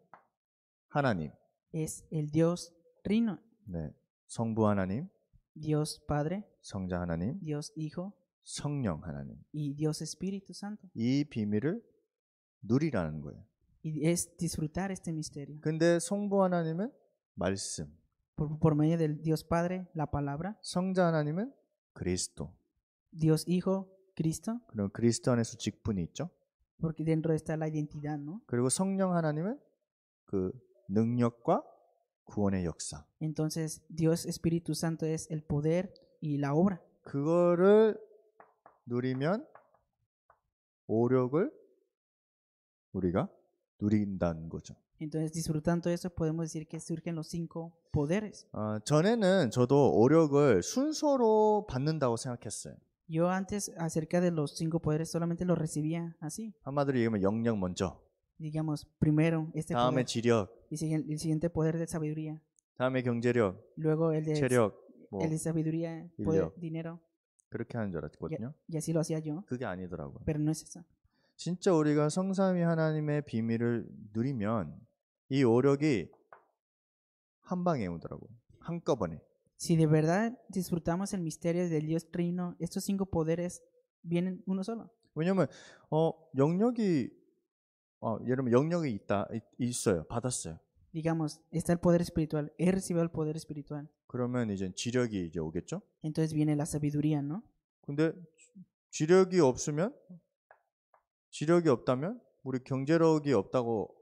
Speaker 1: 하나님,
Speaker 2: Es el Dios Trino,
Speaker 1: 네, 성부 하나님,
Speaker 2: Dios Padre,
Speaker 1: 성자 하나님,
Speaker 2: Dios Hijo
Speaker 1: 성령 하나님.
Speaker 2: y Dios Espíritu Santo.
Speaker 1: 이 비밀을 누리라는 거예요.
Speaker 2: Y es disfrutar este misterio.
Speaker 1: 근데 성부 하나님은 말씀,
Speaker 2: por, por medio del Dios Padre, la palabra,
Speaker 1: 성자 하나님은 그리스도.
Speaker 2: Dios Hijo, Cristo,
Speaker 1: 그럼 그리스도 안에서 직분이 있죠.
Speaker 2: porque dentro está la identidad, ¿no?
Speaker 1: 그리고 성령 하나님은 그 능력과 구원의 역사.
Speaker 2: Entonces, Dios Espíritu Santo es el poder y la obra.
Speaker 1: 그거를 누리면 오력을 우리가 누린다는 거죠.
Speaker 2: Entonces, disfrutando eso, podemos decir que surgen los cinco poderes.
Speaker 1: 어, 전에는 저도 오력을 순서로 받는다고 생각했어요.
Speaker 2: Yo antes, acerca de los cinco poderes, solamente los recibía así.
Speaker 1: 한마디로 얘기하면 영역 먼저,
Speaker 2: Digamos, primero este
Speaker 1: 다음에
Speaker 2: poder,
Speaker 1: 지력,
Speaker 2: y sigue el, el siguiente poder de sabiduría.
Speaker 1: 다음에 경제력,
Speaker 2: Luego el de,
Speaker 1: 체력 뭐
Speaker 2: el de sabiduría,
Speaker 1: 인력.
Speaker 2: poder, dinero.
Speaker 1: 그렇게 하는 줄 알았거든요.
Speaker 2: Y así lo hacía yo,
Speaker 1: 그게 아니더라고요.
Speaker 2: pero no es eso.
Speaker 1: 진짜 우리가 성삼위 하나님의 비밀을 누리면 이 오력이 한 방에 오더라고요. 한꺼번에.
Speaker 2: Si de verdad disfrutamos el misterio del Dios Trino, estos cinco poderes vienen uno solo.
Speaker 1: 왜냐면 어 영역이 어 예를 들면 영역이 있다 있- 있어요. 받았어요.
Speaker 2: Digamos, está el poder espiritual, he recibido el poder espiritual.
Speaker 1: 그러면 이제 지력이 이제 오겠죠?
Speaker 2: Entonces viene la sabiduría, ¿no?
Speaker 1: 근데 지- 지력이 없으면 지력이 없다면 우리 경제력이 없다고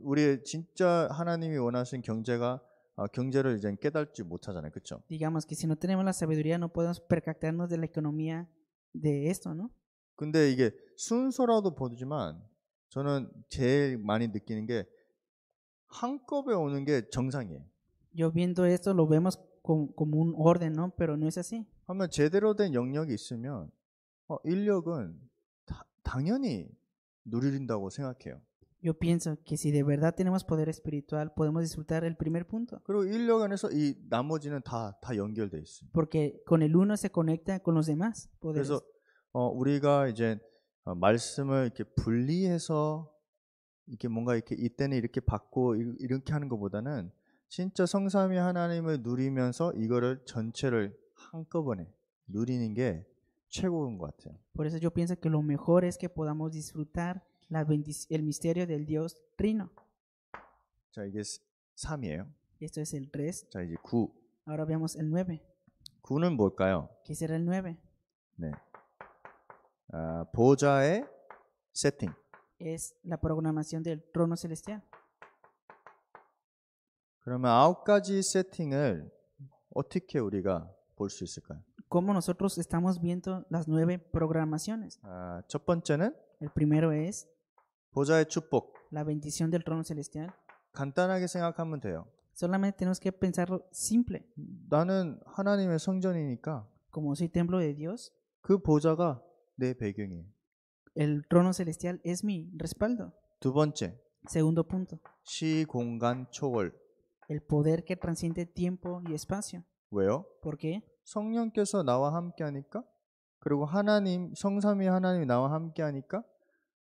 Speaker 1: 우리 진짜 하나님이 원하신 경제가 아, 경제를 이제 깨닫지 못하잖아요. 그렇죠?
Speaker 2: Digamos que si no tenemos la sabiduría no podemos percatarnos de la economía de esto, ¿no?
Speaker 1: 근데 이게 순서라도 보지만 저는 제일 많이 느끼는 게 한꺼번에 오는 게 정상이에요.
Speaker 2: Yo viendo esto lo vemos como, como un orden, ¿no? Pero no es así.
Speaker 1: 하면 제대로 된 영역이 있으면 어, 인력은 다- 당연히 누린다고 생각해요.
Speaker 2: Yo pienso que si de verdad tenemos poder espiritual podemos disfrutar el primer punto,
Speaker 1: 그리고 인력 안에서 이 나머지는 다 다 연결돼 있어요.
Speaker 2: porque con el uno se conecta con los demás poderes.
Speaker 1: 그래서 어, 우리가 이제 어, 말씀을 이렇게 분리해서 이렇게 뭔가 이렇게 이때는 이렇게 받고 이- 이렇게 하는 것보다는 진짜 성삼위 하나님을 누리면서 이거를 전체를 한꺼번에 누리는 게 최고인 것 같아요.
Speaker 2: Por eso yo pienso que lo mejor es que podamos disfrutar la bendic- el misterio del Dios Trino.
Speaker 1: 자 이게 3이에요.
Speaker 2: Esto es el 3.
Speaker 1: 자 이제 9.
Speaker 2: Ahora veamos el 9.
Speaker 1: 9는 뭘까요?
Speaker 2: ¿Qué será el 9?
Speaker 1: 네. 아, 보좌의 세팅.
Speaker 2: Es la programación del trono celestial.
Speaker 1: 그러면 아홉 가지 세팅을 어떻게 우리가 볼 수 있을까요?
Speaker 2: ¿Cómo nosotros estamos viendo las nueve programaciones?
Speaker 1: 아, 첫 번째는
Speaker 2: El primero es
Speaker 1: 보좌의 축복.
Speaker 2: la bendición del trono celestial.
Speaker 1: 간단하게 생각하면 돼요.
Speaker 2: Solamente tenemos que pensarlo simple.
Speaker 1: 나는 하나님의 성전이니까
Speaker 2: Como soy templo de Dios,
Speaker 1: 그 보좌가 내 배경이에요.
Speaker 2: el trono celestial es mi respaldo.
Speaker 1: 두 번째,
Speaker 2: Segundo punto,
Speaker 1: 시 공간 초월.
Speaker 2: el poder que transciende tiempo y espacio.
Speaker 1: 왜요?
Speaker 2: ¿Por qué?
Speaker 1: 성령께서 나와 함께 하니까 그리고 하나님 성삼위 하나님이 나와 함께 하니까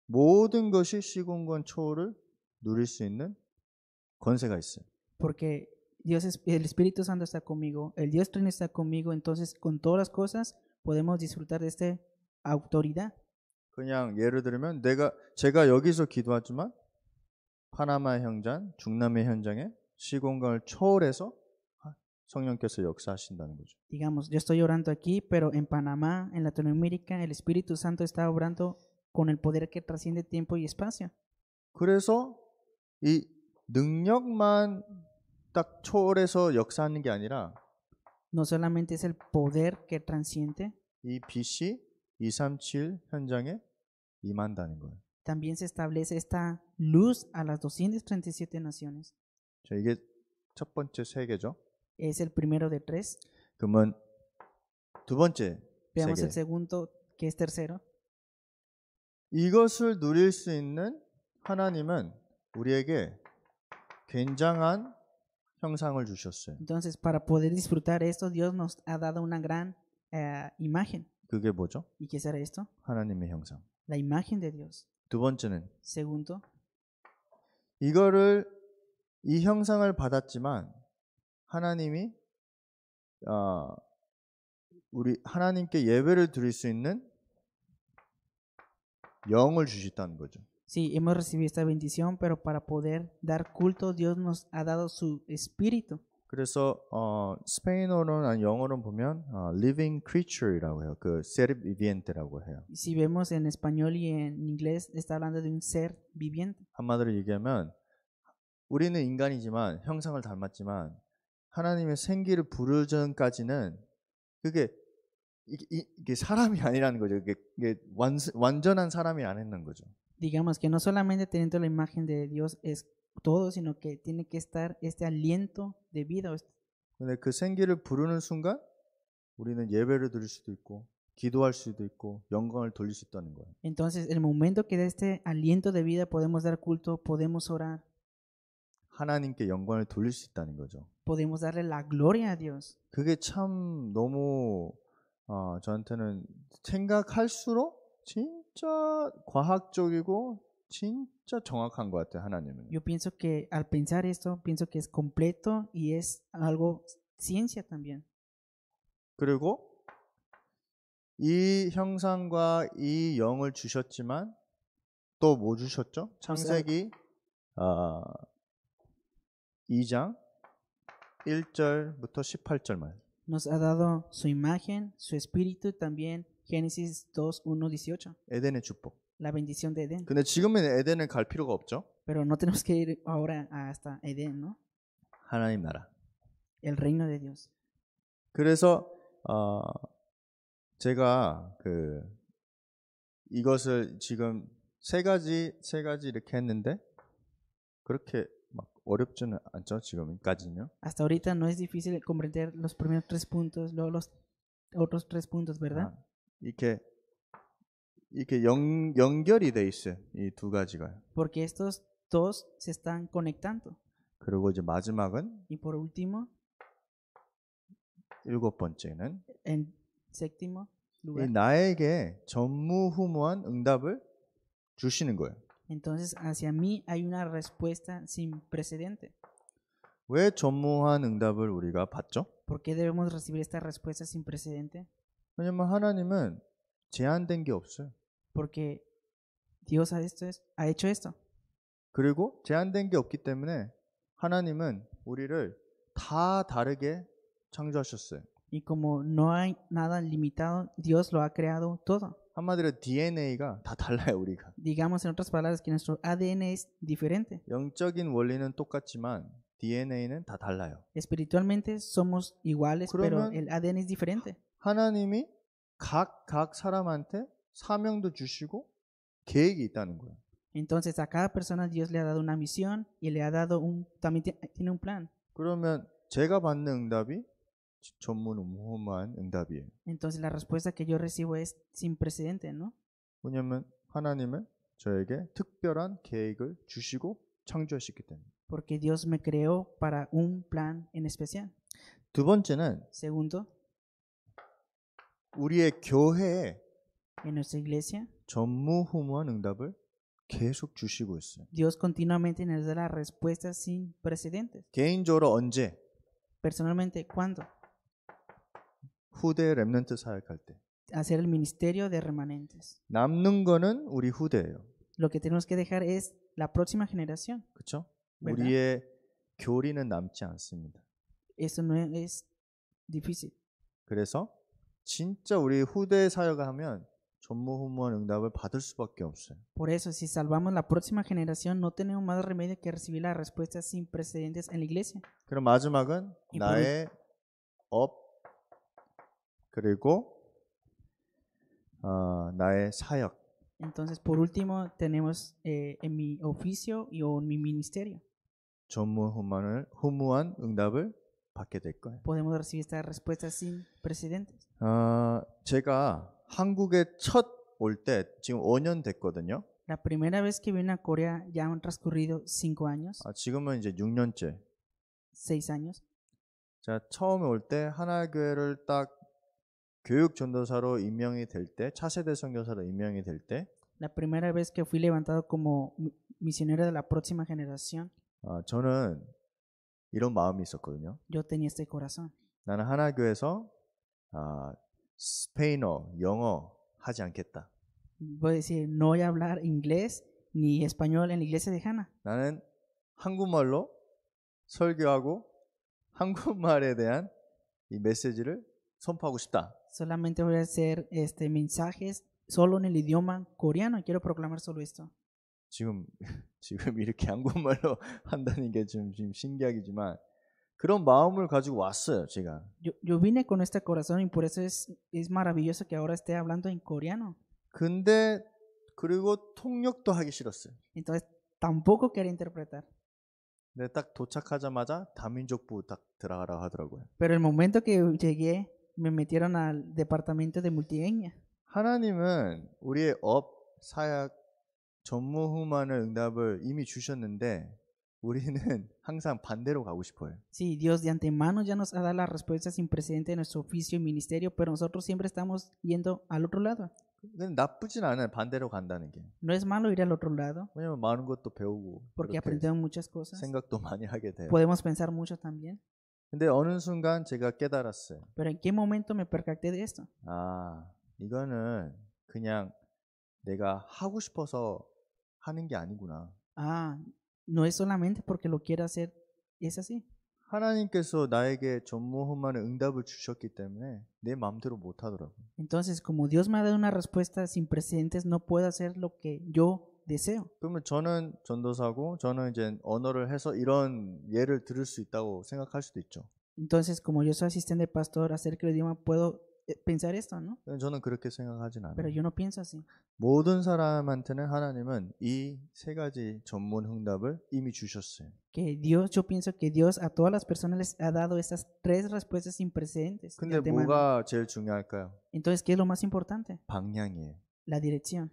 Speaker 1: 모든 것이 시공간 초월을 누릴 수 있는 권세가 있어요.
Speaker 2: Porque Dios es, el Espíritu Santo está conmigo, el Dios Trino está conmigo, entonces con todas las cosas podemos disfrutar de esta autoridad.
Speaker 1: 그냥 예를 들면 내가 제가 여기서 기도하지만 파나마 현장, 중남의 현장에 시공간을 초월해서 하- 성령께서 역사하신다는 거죠.
Speaker 2: Digamos, yo estoy orando aquí, pero en Panamá, en Latinoamérica, el Espíritu Santo está obrando con el poder que trasciende tiempo y espacio.
Speaker 1: 그래서 이 능력만 딱 초월해서 역사하는 게 아니라
Speaker 2: No solamente es el poder que transciende,
Speaker 1: 이 빛이 237 현장에 임한다는 거예요.
Speaker 2: también se establece esta luz a las 237 naciones.
Speaker 1: 자, 이게 첫 번째 세계죠.
Speaker 2: Es el primero de tres.
Speaker 1: 그러면 두 번째
Speaker 2: Veamos el
Speaker 1: 세계.
Speaker 2: segundo, que es tercero.
Speaker 1: 이것을 누릴 수 있는 하나님은 우리에게 굉장한 형상을 주셨어요.
Speaker 2: Entonces, para poder disfrutar esto, Dios nos ha dado una gran eh, imagen.
Speaker 1: 그게 뭐죠?
Speaker 2: ¿Y qué será esto?
Speaker 1: 하나님의 형상.
Speaker 2: La imagen de Dios.
Speaker 1: 두 번째는
Speaker 2: Segundo,
Speaker 1: 이거를 이 형상을 받았지만 하나님이 아 우리 하나님께 예배를 드릴 수 있는 영을 주셨다는 거죠.
Speaker 2: sí, hemos recibido esta bendición, pero para poder dar culto, Dios nos ha dado su espíritu.
Speaker 1: 그래서 어, 스페인어로는 영어로 보면 어, living creature이라고 해요. 그 ser viviente라고 해요.
Speaker 2: Si vemos en español y en inglés, está hablando de un ser viviente.
Speaker 1: 한마디로 얘기하면 우리는 인간이지만 형상을 닮았지만 하나님의 생기를 부를 전까지는 그게 이게, 이- 이게 사람이 아니라는 거죠. 이게, 이게 완, 완전한 사람이 아니라는 거죠.
Speaker 2: Digamos que no solamente teniendo la imagen de Dios es todo, sino que tiene que estar este aliento de vida. este-
Speaker 1: 근데 그 생기를 부르는 순간 우리는 예배를 드릴 수도 있고 기도할 수도 있고 영광을 돌릴 수 있다는 거예요.
Speaker 2: Entonces, el momento que da este aliento de vida, podemos dar culto, podemos orar,
Speaker 1: 하나님께 영광을 돌릴 수 있다는 거죠.
Speaker 2: podemos darle la gloria a Dios.
Speaker 1: 그게 참 너무 어, 저한테는 생각할수록 진짜 과학적이고 진짜 정확한 것 같아요. 하나님은.
Speaker 2: Yo pienso que al pensar esto, pienso que es completo y es algo ciencia también.
Speaker 1: 그리고 이 형상과 이 영을 주셨지만 또 뭐 주셨죠? 창세기 아, 2장 1절부터 18절 말.
Speaker 2: Nos ha dado su imagen, su espíritu también. Génesis 2, 1, 18.
Speaker 1: 에덴의 축복.
Speaker 2: La bendición de Edén.
Speaker 1: 근데 지금은 에덴을 갈 필요가 없죠.
Speaker 2: Pero no tenemos que ir ahora hasta Edén, ¿no?
Speaker 1: 하나님 나라.
Speaker 2: El reino de Dios.
Speaker 1: 그래서 어, 제가 그 이것을 지금 세 가지 세 가지 이렇게 했는데 그렇게 막 어렵지는 않죠 지금까지는요.
Speaker 2: Hasta ahorita no es difícil comprender los primeros tres puntos, luego los otros tres puntos, ¿verdad?
Speaker 1: 아, 이렇게 이렇게 연, 연결이 돼 있어요 이두 가지가.
Speaker 2: Porque estos dos se están conectando.
Speaker 1: 그리고 이제 마지막은
Speaker 2: Y por último,
Speaker 1: 일곱 번째는
Speaker 2: en séptimo
Speaker 1: 이
Speaker 2: lugar,
Speaker 1: 나에게 전무후무한 응답을 주시는 거예요.
Speaker 2: entonces hacia mí hay una respuesta sin precedente.
Speaker 1: 왜 전무한 응답을 우리가 받죠?
Speaker 2: ¿Por qué debemos recibir esta respuesta sin precedente?
Speaker 1: 왜냐면 하나님은 제한된 게 없어요.
Speaker 2: Porque Dios ha, esto es- ha hecho esto.
Speaker 1: 그리고 제한된 게 없기 때문에 하나님은 우리를 다 다르게 창조하셨어요.
Speaker 2: Y como no hay nada limitado, Dios lo ha creado todo.
Speaker 1: 한마디로 DNA가 다 달라요, 우리가.
Speaker 2: Digamos en otras palabras que nuestro ADN es diferente.
Speaker 1: 영적인 원리는 똑같지만 DNA는 다 달라요.
Speaker 2: Espiritualmente somos iguales, pero el ADN es diferente.
Speaker 1: 하나님이 각, 각 사람한테 사명도 주시고 계획이 있다는 거예요.
Speaker 2: Entonces a cada persona Dios le ha dado una misión y le ha dado un, también ti- tiene un plan.
Speaker 1: 그러면 제가 받는 응답이 전문무후무한 응답이에요.
Speaker 2: Entonces la respuesta que yo recibo es sin precedente, ¿no?
Speaker 1: 왜냐하면 하나님은 저에게 특별한 계획을 주시고 창조하셨기 때문에.
Speaker 2: Porque Dios me creó para un plan en especial.
Speaker 1: 두 번째는
Speaker 2: Segundo,
Speaker 1: 우리의 교회에
Speaker 2: en nuestra iglesia,
Speaker 1: 전무후무한 응답을 계속 주시고 있어요.
Speaker 2: Dios continuamente nos da la respuesta sin precedentes.
Speaker 1: 개인적으로 언제?
Speaker 2: Personalmente, ¿cuándo?
Speaker 1: 후대 랩런트 사역할 때.
Speaker 2: Hacer el ministerio de remanentes.
Speaker 1: 남는 거는 우리 후대예요.
Speaker 2: Lo que tenemos que dejar es la próxima generación.
Speaker 1: 그렇죠? 우리의 교리는 남지 않습니다.
Speaker 2: Eso no es difícil.
Speaker 1: 그래서 진짜 우리 후대 사역하면 전무후무한 응답을 받을 수밖에 없어요.
Speaker 2: Por eso, si salvamos la próxima generación, no tenemos más remedio que recibir la respuesta sin precedentes en la iglesia.
Speaker 1: 그럼 마지막은
Speaker 2: 이
Speaker 1: 나의 업 그리고 어, 나의 사역
Speaker 2: Entonces, por último, tenemos eh, en mi oficio y en mi ministerio.
Speaker 1: 전무후무한 후무한 응답을 받게 될 거예요.
Speaker 2: Podemos recibir esta respuesta sin precedentes.
Speaker 1: 어, 제가 한국에 첫 올 때 지금 5년 됐거든요.
Speaker 2: La primera vez que vine a Corea ya han transcurrido cinco años,
Speaker 1: 아, 지금은 이제 6년째.
Speaker 2: seis años.
Speaker 1: 제가 처음에 올 때 하나교회를 딱 교육 전도사로 임명이 될 때, 차세대 선교사로 임명이 될 때,
Speaker 2: La primera vez que fui levantado como mi- misionero de la próxima generación,
Speaker 1: 아, 저는 이런 마음이 있었거든요.
Speaker 2: yo tenía este corazón.
Speaker 1: 나는 하나 교회에서 아, 스페인어, 영어 하지 않겠다.
Speaker 2: Voy a decir, no voy a hablar inglés ni español en la iglesia de Hannah.
Speaker 1: 나는 한국말로 설교하고 한국말에 대한 이 메시지를 선포하고 싶다.
Speaker 2: Solamente voy a hacer este mensajes solo en el idioma coreano. Quiero proclamar solo esto.
Speaker 1: 지금 *laughs* 지금 이렇게 한국말로 *laughs* 한다는 게 좀 지금 신기하기지만 그런 마음을 가지고 왔어요, 제가.
Speaker 2: Yo, yo vine con este corazón y por eso es, es maravilloso que ahora esté hablando en coreano.
Speaker 1: 근데 그리고 통역도 하기 싫었어요.
Speaker 2: Entonces tampoco quería interpretar.
Speaker 1: 근데 딱 도착하자마자 다민족부 딱 들어가라고 하더라고요.
Speaker 2: Pero el momento que llegué, me metieron al departamento de multietnia.
Speaker 1: 하나님은 우리의 업, 사약, 전무후만의 응답을 이미 주셨는데 우리는 *laughs* 항상 반대로 가고 싶어요.
Speaker 2: Sí, Dios de antemano ya nos ha dado las respuestas sin precedente de nuestro oficio y ministerio, pero nosotros siempre estamos yendo al otro lado.
Speaker 1: 근데 나쁘진 않아요. 반대로 간다는 게.
Speaker 2: No es malo ir al otro lado,
Speaker 1: 왜냐면 많은 것도 배우고
Speaker 2: porque
Speaker 1: 그렇게
Speaker 2: aprendemos muchas cosas.
Speaker 1: 생각도 많이 하게 돼요.
Speaker 2: Podemos pensar mucho también.
Speaker 1: 근데 어느 순간 제가 깨달았어요.
Speaker 2: Pero en qué momento me percaté de esto?
Speaker 1: 아, 이거는 그냥 내가 하고 싶어서 하는 게 아니구나.
Speaker 2: Ah, no es solamente porque lo quiero hacer, es así.
Speaker 1: 하나님께서 나에게 전무후만의 응답을 주셨기 때문에 내 마음대로 못 하더라고요.
Speaker 2: Entonces, como Dios me ha dado una respuesta sin precedentes, no puedo hacer lo que yo deseo.
Speaker 1: 그러면 저는 전도사고 저는 이제 언어를 해서 이런 예를 들을 수 있다고 생각할 수도 있죠.
Speaker 2: Entonces, como yo soy asistente de pastor acerca del idioma, puedo eh, pensar esto, ¿no?
Speaker 1: 근데 저는 그렇게 생각하진
Speaker 2: Pero
Speaker 1: 않아요.
Speaker 2: yo no pienso así.
Speaker 1: 모든 사람한테는 하나님은 이 세 가지 전문 응답을 이미 주셨어요.
Speaker 2: Que Dios, yo pienso que Dios a todas las personas les ha dado estas tres respuestas sin precedentes. de
Speaker 1: 근데
Speaker 2: antemano.
Speaker 1: 뭐가 제일 중요할까요?
Speaker 2: Entonces, ¿qué es lo más importante?
Speaker 1: 방향이에요.
Speaker 2: La dirección.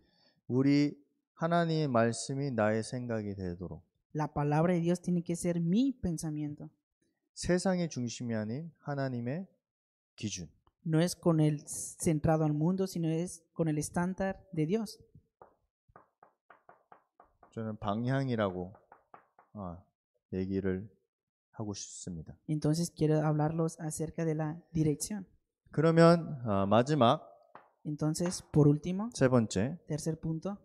Speaker 1: 우리 하나님의 말씀이 나의 생각이 되도록
Speaker 2: La palabra de Dios tiene que ser mi pensamiento.
Speaker 1: 세상의 중심이 아닌 하나님의 기준.
Speaker 2: No es con el centrado al mundo, sino es con el estándar de Dios.
Speaker 1: 저는 방향이라고 아, 얘기를 하고 싶습니다.
Speaker 2: Entonces quiero hablarlos acerca de la dirección.
Speaker 1: 그러면 아, 마지막
Speaker 2: Entonces, por último,
Speaker 1: 세 번째
Speaker 2: tercer punto,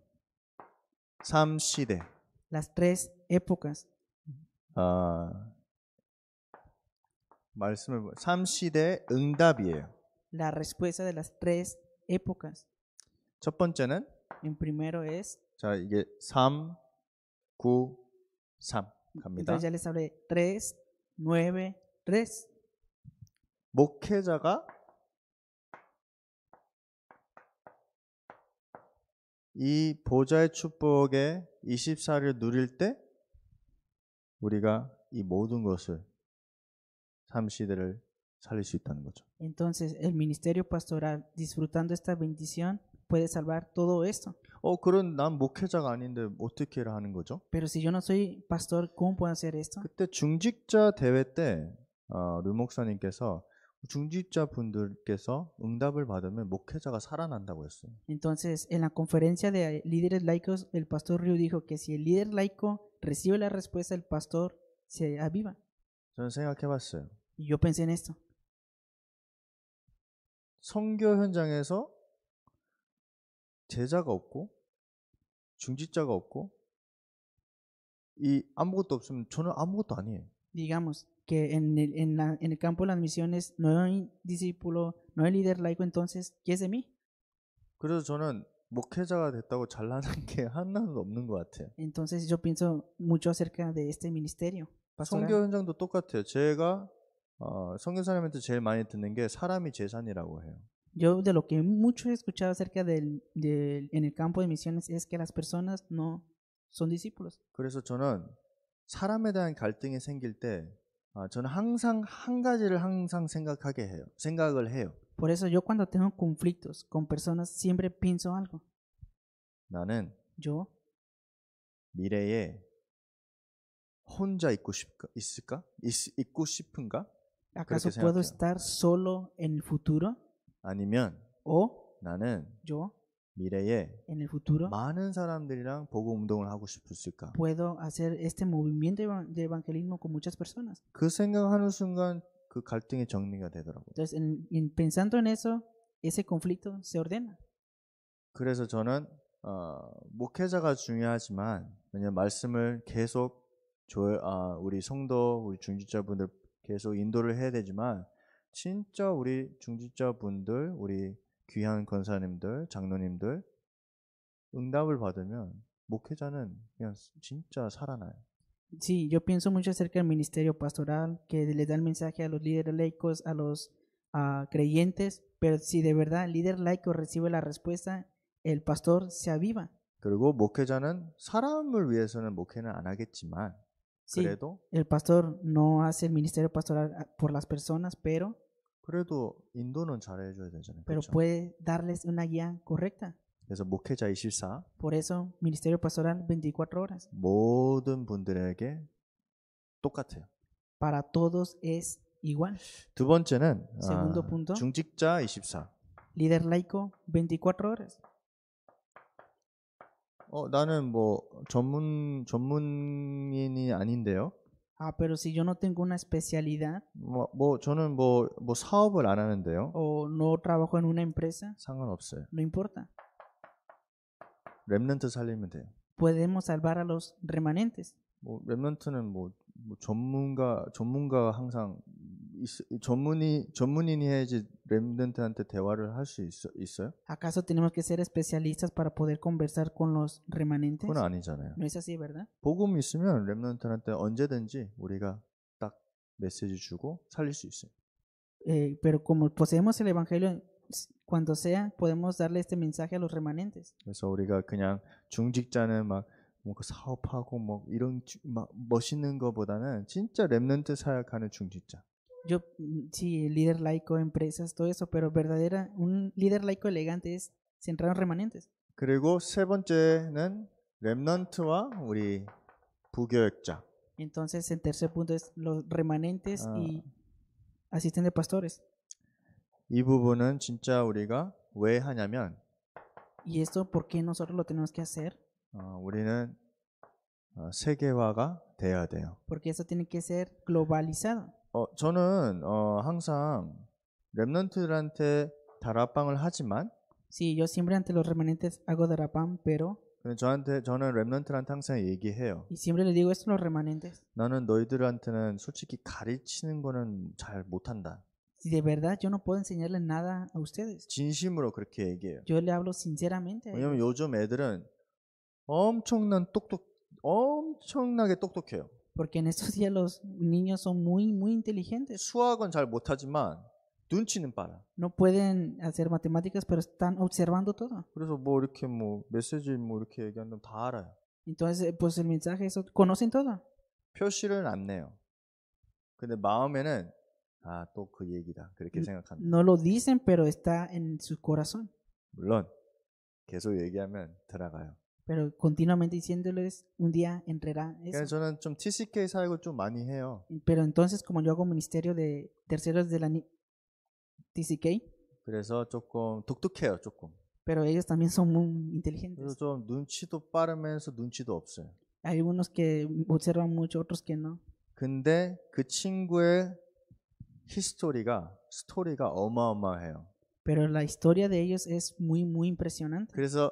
Speaker 1: 삼 시대.
Speaker 2: las tres épocas.
Speaker 1: 아, 말씀을 삼 시대 응답이에요.
Speaker 2: La respuesta de las tres épocas.
Speaker 1: 첫 번째는
Speaker 2: En primero es,
Speaker 1: 자 이게 3, 9, 3 갑니다.
Speaker 2: entonces ya les hablé 3, 9, 3.
Speaker 1: 목회자가 이 보좌의 축복에 24를 누릴 때 우리가 이 모든 것을 삼시대를 살릴 수 있다는 거죠.
Speaker 2: Entonces el ministerio pastoral, disfrutando esta bendición, puede salvar todo esto.
Speaker 1: 어 그런 난 목회자가 아닌데 어떻게 하는 거죠?
Speaker 2: Pero si yo no soy pastor, ¿cómo puedo hacer esto?
Speaker 1: 그때 중직자 대회 때 어, 류 목사님께서 중직자 분들께서 응답을 받으면 목회자가 살아난다고 했어요.
Speaker 2: Entonces, en la conferencia de líderes laicos, el pastor Ryu dijo que si el líder laico recibe la respuesta del pastor, se aviva.
Speaker 1: 저는 생각해봤어요.
Speaker 2: Y yo pensé en esto.
Speaker 1: 선교 현장에서 제자가 없고 중직자가 없고 이 아무것도 없으면 저는 아무것도 아니에요.
Speaker 2: Digamos que en el, en, la- en el campo de las misiones no hay discípulo, no hay líder laico, entonces, ¿qué es de mí?
Speaker 1: 그래서 저는 목회자가 됐다고 잘나는 *laughs* 게 하나도 없는 것 같아요.
Speaker 2: Entonces yo pienso mucho acerca de este ministerio. pastoral.
Speaker 1: 선교 현장도 똑같아요. 제가 어, 선교사님한테 제일 많이 듣는 게 사람이 재산이라고 해요.
Speaker 2: Yo de lo que mucho he escuchado acerca del, del- en el campo de misiones es que las personas no son discípulos.
Speaker 1: 그래서 저는 사람에 대한 갈등이 생길 때 아, 저는 항상 한 가지를 항상 생각하게 해요. 생각을 해요.
Speaker 2: Por eso yo cuando tengo conflictos con personas siempre pienso algo.
Speaker 1: 나는
Speaker 2: Yo
Speaker 1: 미래에 혼자 있고 싶까 있을까? 있, 있고 싶은가?
Speaker 2: ¿Acaso puedo estar solo en el futuro?
Speaker 1: 아니면
Speaker 2: ¿O
Speaker 1: 나는
Speaker 2: yo
Speaker 1: 미래에
Speaker 2: en el futuro
Speaker 1: 많은 사람들이랑 복음 운동을 하고 싶었을까?
Speaker 2: puedo hacer este movimiento de evangelismo con muchas personas?
Speaker 1: 그 생각하는 순간 그 갈등이 정리가 되더라고요.
Speaker 2: Entonces, en- en- pensando en eso, ese conflicto se ordena.
Speaker 1: 그래서 저는 어, 목회자가 중요하지만 왜냐면 말씀을 계속 조, 아, 우리 성도 우리 중직자분들 계속 인도를 해야 되지만 진짜 우리 중직자 분들, 우리 귀한 권사님들, 장로님들 응답을 받으면 목회자는 그냥 진짜 살아나요.
Speaker 2: Sí, yo pienso mucho acerca del ministerio pastoral, que le da el mensaje a los líderes laicos, a los ah, creyentes, pero si de verdad el líder laico recibe la respuesta, el pastor se aviva.
Speaker 1: 그리고 목회자는 사람을 위해서는 목회는 안 하겠지만
Speaker 2: Sí,
Speaker 1: 그래도
Speaker 2: el pastor no hace el ministerio pastoral ah, por las personas, pero,
Speaker 1: 그래도 인도는 잘해 줘야 되잖아요.
Speaker 2: pero
Speaker 1: 그렇죠?
Speaker 2: puede darles una guía correcta.
Speaker 1: 그래서 목회자 24
Speaker 2: Por eso, ministerio pastoral 24 horas.
Speaker 1: 모든 분들에게 똑같아요.
Speaker 2: Para todos es igual.
Speaker 1: 두 번째는 아,
Speaker 2: Segundo punto.
Speaker 1: 중직자 24.
Speaker 2: Líder laico 24 horas.
Speaker 1: 어, 나는 뭐 전문 전문인이 아닌데요.
Speaker 2: Ah, pero si yo no tengo una especialidad
Speaker 1: 뭐, 뭐 저는 뭐, 뭐 사업을 안 하는데요.
Speaker 2: o no trabajo en una empresa,
Speaker 1: 상관없어요.
Speaker 2: no importa.
Speaker 1: 랩런트 살리면 돼요.
Speaker 2: Podemos salvar a los remanentes.
Speaker 1: 뭐 랩런트는 뭐, 뭐 전문가 전문가가 항상 있, 전문이 전문인이 해야지 랩런트한테 대화를 할 수 있어요?
Speaker 2: ¿Acaso tenemos que ser especialistas para poder conversar con los remanentes?
Speaker 1: 그건 아니잖아요.
Speaker 2: No es así, ¿verdad?
Speaker 1: 복음 있으면 랩런트한테 언제든지 우리가 딱 메시지 주고 살릴 수 있어요.
Speaker 2: Eh, pero como poseemos el Evangelio, cuando sea, podemos darle este mensaje a los remanentes.
Speaker 1: 그래서 우리가 그냥 중직자는 막 뭔가 사업하고 뭐 이런 주- 막 멋있는 거보다는 진짜 랩런트 사역하는 중직자.
Speaker 2: Yo, mm, sí, el líder laico, empresas, todo eso, pero verdadera, un líder laico elegante es centrado en remanentes.
Speaker 1: 그리고 세 번째는 랩런트와 우리 부교역자.
Speaker 2: Entonces, el tercer punto es los remanentes
Speaker 1: Ah.
Speaker 2: y asistentes pastores.
Speaker 1: 이 부분은 진짜 우리가 왜 하냐면
Speaker 2: ¿Y esto por qué nosotros lo tenemos que hacer?
Speaker 1: 어, 우리는 어, 세계화가 돼야 돼요.
Speaker 2: Porque eso tiene que ser globalizado.
Speaker 1: 어, 저는 어, 항상 랩런트들한테 다락방을 하지만
Speaker 2: Sí, yo siempre ante los remanentes hago darapam, pero,
Speaker 1: 근데 저한테 저는 랩런트한테 항상 얘기해요.
Speaker 2: y siempre le digo esto a los remanentes.
Speaker 1: 나는 너희들한테는 솔직히 가르치는 거는 잘 못한다.
Speaker 2: Si de verdad yo no puedo enseñarle nada a ustedes.
Speaker 1: 진심으로 그렇게 얘기해요.
Speaker 2: Yo le hablo sinceramente. a
Speaker 1: 왜냐면
Speaker 2: ellos.
Speaker 1: 요즘 애들은 엄청난 똑똑 엄청나게 똑똑해요.
Speaker 2: Porque en estos *laughs* días los niños son muy, muy inteligentes.
Speaker 1: 수학은 잘 못하지만 눈치는 빨라.
Speaker 2: No pueden hacer matemáticas, pero están observando todo.
Speaker 1: 그래서 뭐 이렇게 뭐 메시지 뭐 이렇게 얘기하면 다 알아요.
Speaker 2: Entonces, eh, pues el mensaje, eso, conocen todo.
Speaker 1: 표시를 안 내요. 근데 마음에는 아 또 그 얘기다 그렇게
Speaker 2: 음,
Speaker 1: 생각한다.
Speaker 2: No lo dicen, pero está en su corazón.
Speaker 1: 물론 계속 얘기하면 들어가요.
Speaker 2: Pero continuamente diciéndoles, un día entrará
Speaker 1: 그래서
Speaker 2: eso.
Speaker 1: 저는 좀 TCK 사역을 좀 많이 해요.
Speaker 2: Pero entonces, como yo hago ministerio de terceros de la ni- TCK,
Speaker 1: 그래서 조금 독특해요, 조금.
Speaker 2: pero ellos también son muy
Speaker 1: 그래서
Speaker 2: inteligentes.
Speaker 1: 좀 눈치도 빠르면서 눈치도 없어요.
Speaker 2: Hay unos que observan mucho, otros que no.
Speaker 1: 근데 그 친구의 히스토리가 스토리가 어마어마해요.
Speaker 2: Pero la historia de ellos es muy, muy impresionante.
Speaker 1: 그래서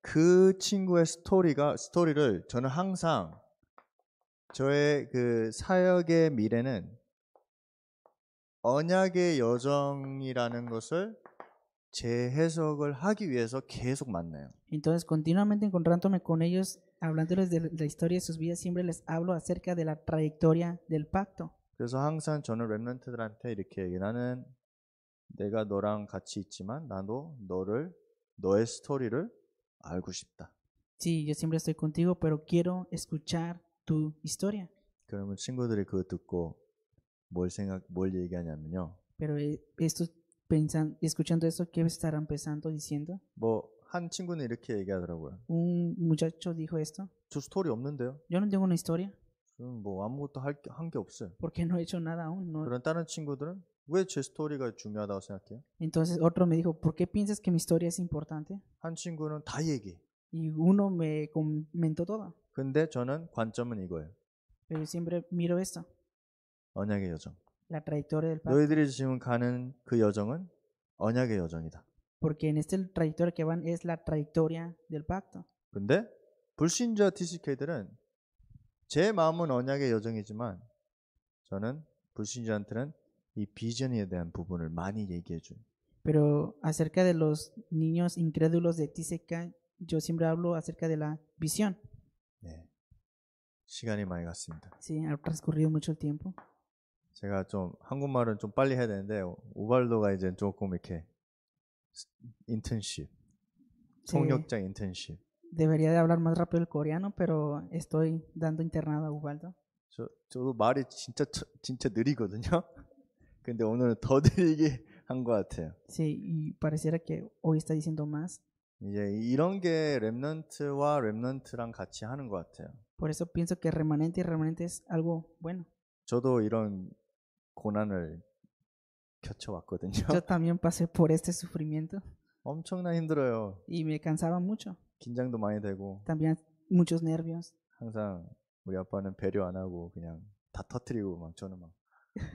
Speaker 1: 그 친구의 스토리가 스토리를 저는 항상 저의 그 사역의 미래는 언약의 여정이라는 것을 재해석을 하기 위해서 계속 만나요.
Speaker 2: Entonces, continuamente encontrándome con ellos, hablándoles de la historia de sus vidas, siempre les hablo acerca de la trayectoria del pacto.
Speaker 1: 그래서 항상 저는 랩런트들한테 이렇게 얘기 나는 내가 너랑 같이 있지만 나도 너를 너의 스토리를 알고 싶다.
Speaker 2: Sí, yo siempre estoy contigo, pero quiero escuchar tu historia.
Speaker 1: 그러면 친구들이 그거 듣고 뭘 생각 뭘 얘기하냐면요.
Speaker 2: Pero eh, estos pensan, escuchando eso, ¿qué estarán pensando diciendo?
Speaker 1: 뭐 한 친구는 이렇게 얘기하더라고요.
Speaker 2: Un muchacho dijo esto.
Speaker 1: 저 스토리 없는데요.
Speaker 2: Yo no tengo una historia
Speaker 1: 저는 뭐 아무것도 한게 없어요.
Speaker 2: porque no he hecho nada aún. no-
Speaker 1: 그런 다른 친구들은 왜 제 스토리가 중요하다고 생각해요?
Speaker 2: Entonces otro me dijo, ¿por qué piensas que mi historia es importante?
Speaker 1: 한 친구는 다 얘기해.
Speaker 2: Y uno me comentó todo.
Speaker 1: 근데 저는 관점은 이거예요.
Speaker 2: Pero yo siempre miro esto,
Speaker 1: 언약의 여정.
Speaker 2: la trayectoria del pacto.
Speaker 1: 너희들이 지금 가는 그 여정은 언약의 여정이다.
Speaker 2: Porque en esta trayectoria que van es la trayectoria del pacto.
Speaker 1: 근데 불신자 TCK들은 제 마음은 언약의 여정이지만 저는 불신자한테는 이 비전에 대한 부분을 많이 얘기해 줘요.
Speaker 2: Pero acerca de los niños incrédulos de TCK, yo siempre hablo acerca de la visión.
Speaker 1: 네. 시간이 많이 갔습니다.
Speaker 2: Sí, ha transcurrido mucho el tiempo.
Speaker 1: 제가 좀 한국말은 좀 빨리 해야 되는데 우발도가 이제 조금 이렇게 인턴십, 통역자 인턴십.
Speaker 2: debería de hablar más rápido el coreano, pero estoy dando internado a Ubaldo.
Speaker 1: 저 저도 말이 진짜 처- 진짜 느리거든요. 근데 오늘은 더 느리게 한 것 같아요.
Speaker 2: Sí, y pareciera que hoy está diciendo más.
Speaker 1: 이제 이런 게 랩넌트와 랩넌트랑 같이 하는 것 같아요.
Speaker 2: Por eso pienso que remanente y remanente es algo bueno.
Speaker 1: 저도 이런 고난을 겪어왔거든요.
Speaker 2: Yo también pasé por este sufrimiento
Speaker 1: 엄청나 힘들어요.
Speaker 2: y me cansaba mucho.
Speaker 1: 긴장도 많이 되고
Speaker 2: También muchos nervios.
Speaker 1: 항상 우리 아빠는 배려 안 하고 그냥 다 터트리고 막 저는 막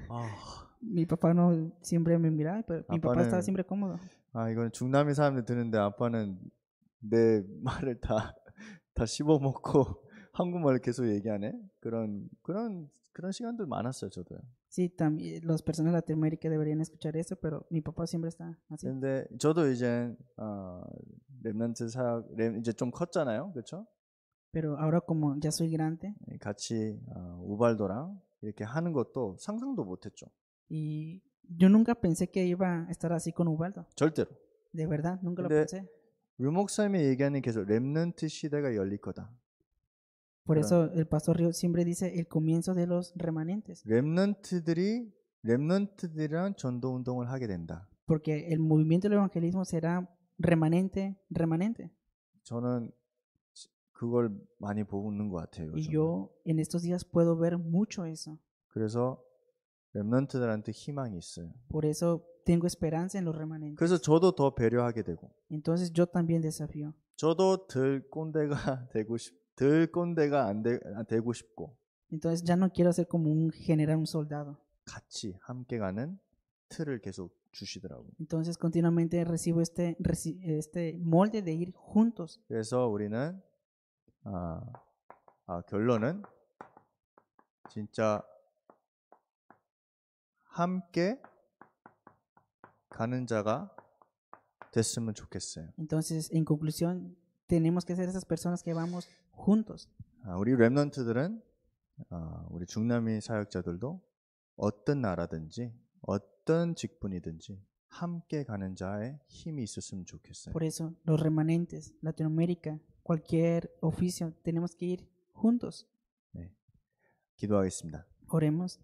Speaker 1: 아,
Speaker 2: Mi papá no siempre me miraba, pero mi papá estaba siempre cómodo.
Speaker 1: 아 이건 중남미 사람들 듣는데 아빠는 내 말을 다 다 씹어 먹고 한국말을 계속 얘기하네. 그런 그런 그런 시간들 많았어요, 저도요.
Speaker 2: Sí, también las personas de Latinoamérica deberían escuchar eso, pero mi papá siempre está así.
Speaker 1: 근데 저도 이제 어, 사역 랩 이제 좀 컸잖아요, 그렇죠?
Speaker 2: Pero ahora como ya soy grande
Speaker 1: 같이 어, 우발도랑 이렇게 하는 것도 상상도 못했죠.
Speaker 2: y yo nunca pensé que iba a estar así con Ubaldo.
Speaker 1: 절대로.
Speaker 2: De verdad, nunca lo
Speaker 1: 근데-
Speaker 2: pensé.
Speaker 1: 류 목사님이 얘기하는 계속 랩런트 시대가 열릴 거다.
Speaker 2: Por
Speaker 1: Claro.
Speaker 2: eso el pastor Río siempre dice el comienzo de los remanentes,
Speaker 1: 랩런트들이 랩런트들이랑 전도 운동을 하게 된다.
Speaker 2: porque el movimiento del evangelismo será remanente, remanente.
Speaker 1: 저는 그걸 많이 보는 것 같아요.
Speaker 2: Y
Speaker 1: 요즘.
Speaker 2: yo en estos días puedo ver mucho eso.
Speaker 1: 그래서 랩런트들한테 희망이 있어요.
Speaker 2: Por eso tengo esperanza en los remanentes.
Speaker 1: 그래서 저도 더 배려하게 되고,
Speaker 2: Entonces yo también desafío.
Speaker 1: 저도 덜 꼰대가 되고 싶, 덜 꼰대가 안, 되, 안 되고 싶고,
Speaker 2: Entonces ya no quiero ser como un general, un soldado.
Speaker 1: 같이 함께 가는 틀을 계속 주시더라고요.
Speaker 2: Entonces continuamente recibo este, este molde de ir juntos.
Speaker 1: 그래서 우리는 아, 아, 결론은 진짜 함께 가는 자가 됐으면 좋겠어요.
Speaker 2: Entonces, en conclusión, tenemos que ser esas personas que vamos juntos.
Speaker 1: 아, 우리 랩런트들은 아, 우리 중남미 사역자들도 어떤 나라든지 어떤 직분이든지 함께 가는 자의 힘이 있었으면 좋겠어요.
Speaker 2: Por eso, los remanentes, Latinoamérica, cualquier oficio, tenemos que ir juntos.
Speaker 1: 기도하겠습니다.
Speaker 2: Oremos.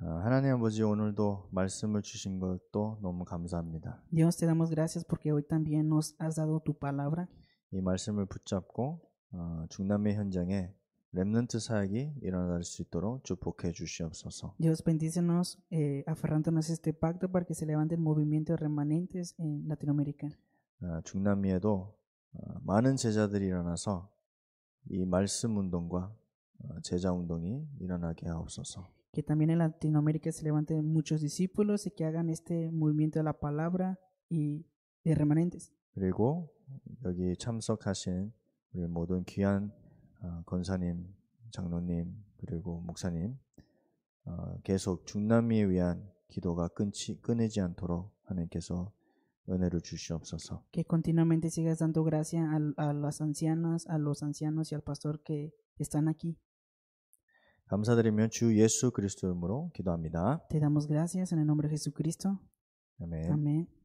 Speaker 1: 아, 하나님 아버지 오늘도 말씀을 주신 것도 너무 감사합니다.
Speaker 2: Dios, te damos gracias porque hoy también nos has dado tu palabra.
Speaker 1: 이 말씀을 붙잡고 어, 중남미 현장에 렘넌트 사역이 일어날 수 있도록 축복해 주시옵소서.
Speaker 2: Dios, bendícenos eh, aferrándonos este pacto para que se levante el movimiento de remanentes en Latinoamérica.
Speaker 1: 어, 중남미에도 어, 많은 제자들이 일어나서 이 말씀 운동과 어, 제자 운동이 일어나게 하옵소서.
Speaker 2: Que también en Latinoamérica se levanten muchos discípulos y que hagan este movimiento de la palabra y de remanentes.
Speaker 1: 그리고 여기 참석하신 우리 모든 귀한 어, 권사님, 장로님 그리고 목사님 어, 계속 중남미에 위한 기도가 끊지, 끊이지 않도록 하나님께서 은혜를 주시옵소서.
Speaker 2: Que continuamente sigas dando gracia a, a las ancianas, a los ancianos y al pastor que están aquí.
Speaker 1: 감사드리며 주 예수 그리스도 이름으로 기도합니다.
Speaker 2: Te damos gracias en el nombre de Jesucristo.
Speaker 1: 아멘.
Speaker 2: Amén.